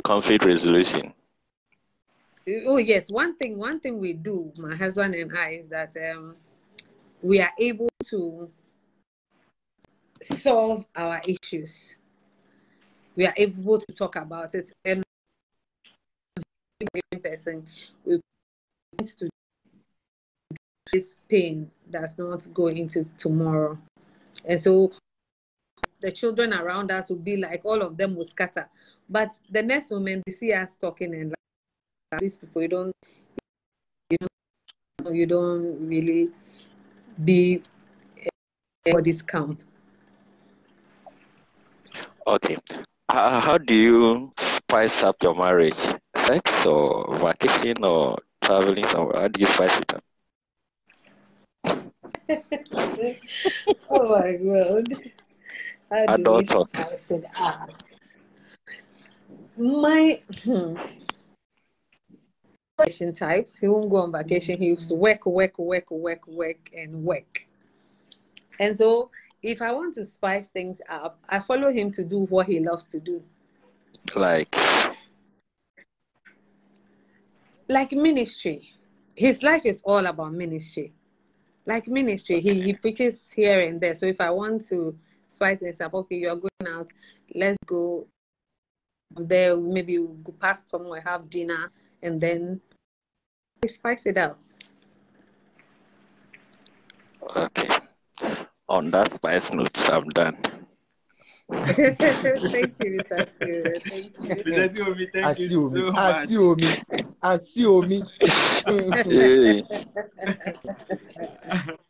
conflict resolution. Oh yes, one thing. One thing we do, my husband and I, is that um, we are able to solve our issues. We are able to talk about it, and person, we to this pain does not go into tomorrow, and so the children around us will be like all of them will scatter, but the next moment they see us talking and like, these people you don't you don't you don't really be everybody's camp. Okay. Uh, how do you spice up your marriage? Sex or vacation or traveling? Or how do you spice it up? oh my god. How do Adult we talk. spice it up? My hmm, vacation type. He won't go on vacation. He was work, work, work, work, work, and work. And so if I want to spice things up, I follow him to do what he loves to do. Like, Like ministry. His life is all about ministry. Like ministry. He he preaches here and there. So if I want to spice things up, okay, you're going out, let's go there, maybe we'll go past somewhere, have dinner, and then we spice it up. okay. On that spice note, I'm done. Thank you, Mr. Sue. Thank you. Mr. Siomi, thank you so Asiomi, much. Asiomi, Asiomi. Hey,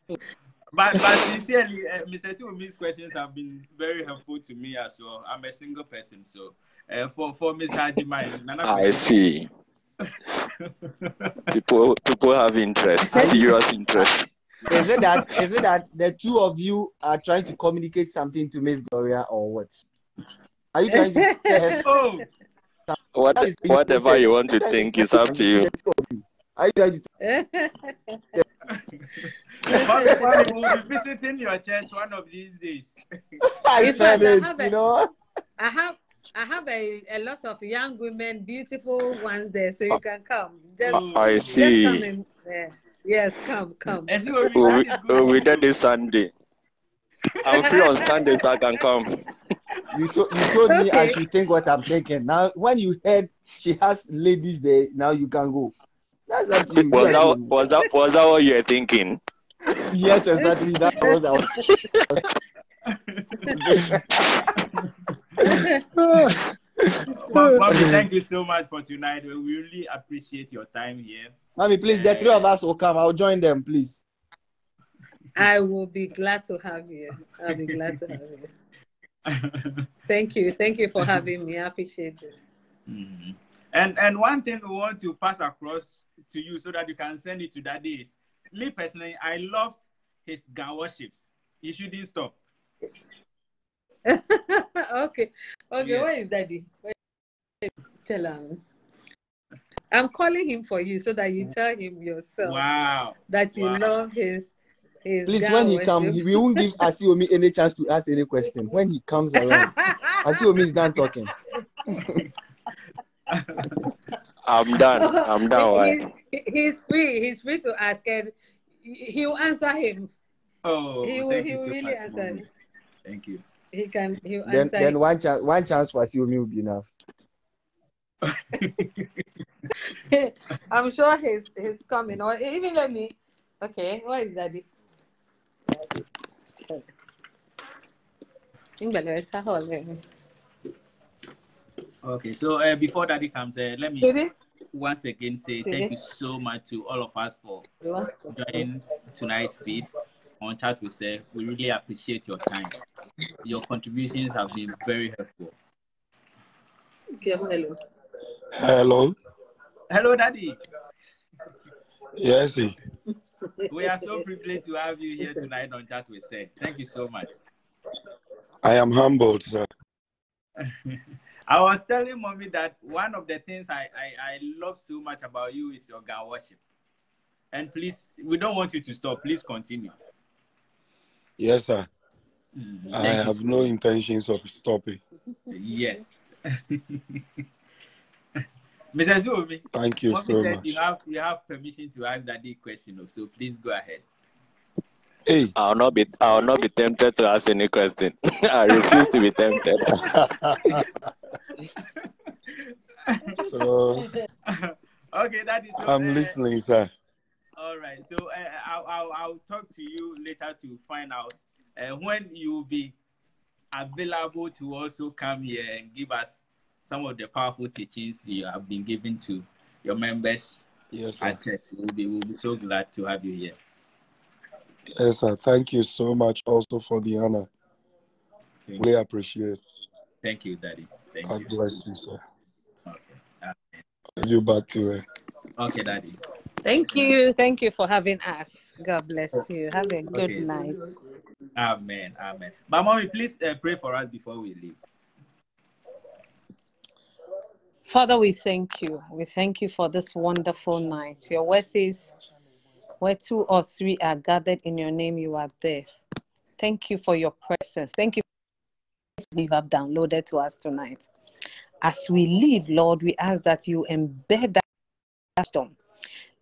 but but sincerely, uh, Mr. Siomi's questions have been very helpful to me as well. I'm a single person, so uh, for for Mr. Adimai, I see. People, people have interest, serious interest. Is it that is it that the two of you are trying to communicate something to Miss Gloria or what? Are you trying to tell oh, What, That is the whatever you want to think is up to you. the two of you? Are you trying to Mommy, mommy, we'll be visiting your church one of these days. I said it, you know? I have I have a, a lot of young women, beautiful ones there, so you ah, can come. Just, ah, I just come see. in there. Yes, come, come. We- We'll be, we'll be good. there this Sunday. I'm free on Sunday, so I can come. You, to, you told me I should think what I'm thinking. Now, when you heard she has ladies there, now you can go. That's up to you. Was You that, are- was that, was that what you're thinking? Yes, exactly. That was our. Mom- Mommy, thank you so much for tonight. We really appreciate your time here. Mommy, please, the three of us will come. I'll join them, please. I will be glad to have you. I'll be glad to have you. Thank you. Thank you for having me. I appreciate it. Mhm. And and one thing we want to pass across to you so that you can send it to Daddy is me personally, I love his Ga worships. He shouldn't stop. okay. Okay, Yes. where is daddy? Where- Tell him. I'm calling him for you so that you mm. tell him yourself Wow. that you Wow. love his his Please, when he comes, we won't give Asiomi any chance to ask any question. When he comes around, Asiomi is done talking. I'm done. I'm done. Why? He- he's free. He's free to ask, and he will answer him. Oh, he will. thank He you will so really answer. Mommy. Thank you. He can. He Then, then one chance, one chance for Asiomi will be enough. I'm sure he's he's coming. Or even let me. Okay, where is daddy? Ngbele, it's a hole. Okay, so uh, before Daddy comes, uh, let me Ready? Once again say Say thank it. you so much to all of us for You want to- joining tonight's feed on chat with sir we really appreciate your time your contributions have been very helpful hello. Hello. hello daddy Yes. we are so privileged to have you here tonight on chat with sir thank you so much I am humbled, sir. i was telling mommy that one of the things I, I i love so much about you is your Ga worship and please we don't want you to stop please continue Yes, sir. Mhm. I you have no intentions of stopping. yes mrs Uomi, Thank you Mommy so much. you have you have permission to ask daddy question, so please go ahead. Hey. I'll not be I'll not be tempted to ask any question. I refuse to be tempted. so okay, that is. So, I'm uh, listening, sir. All right, so uh, I'll, I'll I'll talk to you later to find out uh, when you will be available to also come here and give us some of the powerful teachings you have been giving to your members Yes, sir. We'll be we'll be so glad to have you here. Yes, sir. Thank you so much also for the honor. Thank Really appreciate. Thank you, Daddy. Thank God you. bless you, sir. Okay. Amen. You back to her. Okay, Daddy. Thank you. Thank you for having us. God bless you. Have a good Okay. night. Amen. Amen. But mommy, please uh, pray for us before we leave. Father, we thank you. We thank you for this wonderful night. Your word says, where two or three are gathered in your name, you are there. Thank you for your presence. Thank you you have downloaded to us tonight. As we leave, Lord, we ask that you embed that wisdom.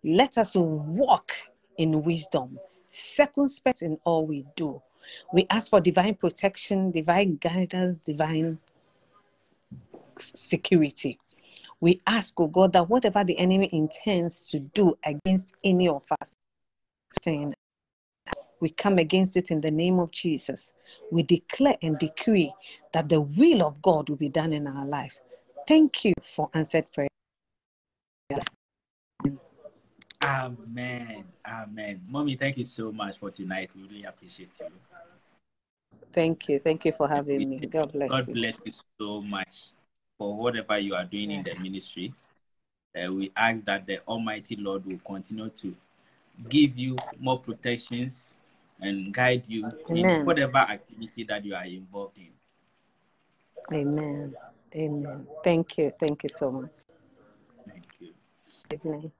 Let us walk in wisdom, circumspect in all we do. We ask for divine protection, divine guidance, divine security. We ask, oh God, that whatever the enemy intends to do against any of us, we come against it in the name of Jesus. We declare and decree that the will of God will be done in our lives. Thank you for answered prayer. Amen. Amen. Mommy, thank you so much for tonight. We really appreciate you. Thank you. Thank you for having me. God bless God you. bless you so much for whatever you are doing in the ministry. Uh, we ask that the Almighty Lord will continue to give you more protections and guide you in whatever activity that you are involved in. Amen. Amen. Thank you. Thank you so much. Thank you. Evening.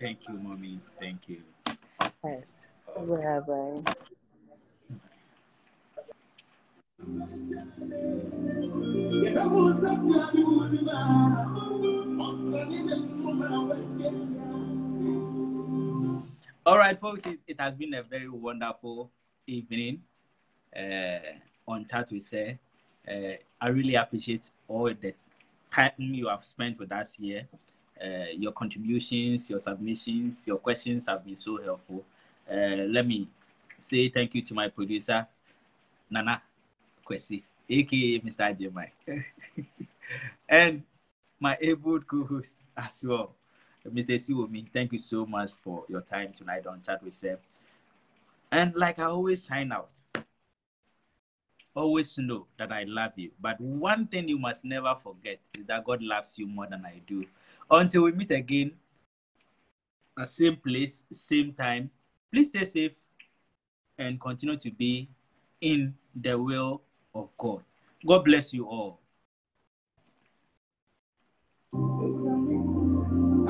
Thank you, mommy. Thank you. Yes. Bye bye. All right, folks, it, it has been a very wonderful evening uh, on Chat with Sir. Uh, I really appreciate all the time you have spent with us here. Uh, your contributions, your submissions, your questions have been so helpful. Uh, let me say thank you to my producer, Nana Kwesi, aka Mr. Jemai, and my able co-host as well, Mr. Siwomi. Thank you so much for your time tonight on Chat with Sir. And like I always sign out, always know that I love you. But one thing you must never forget is that God loves you more than I do. Until we meet again, at same place, same time, please stay safe and continue to be in the will of God. God bless you all.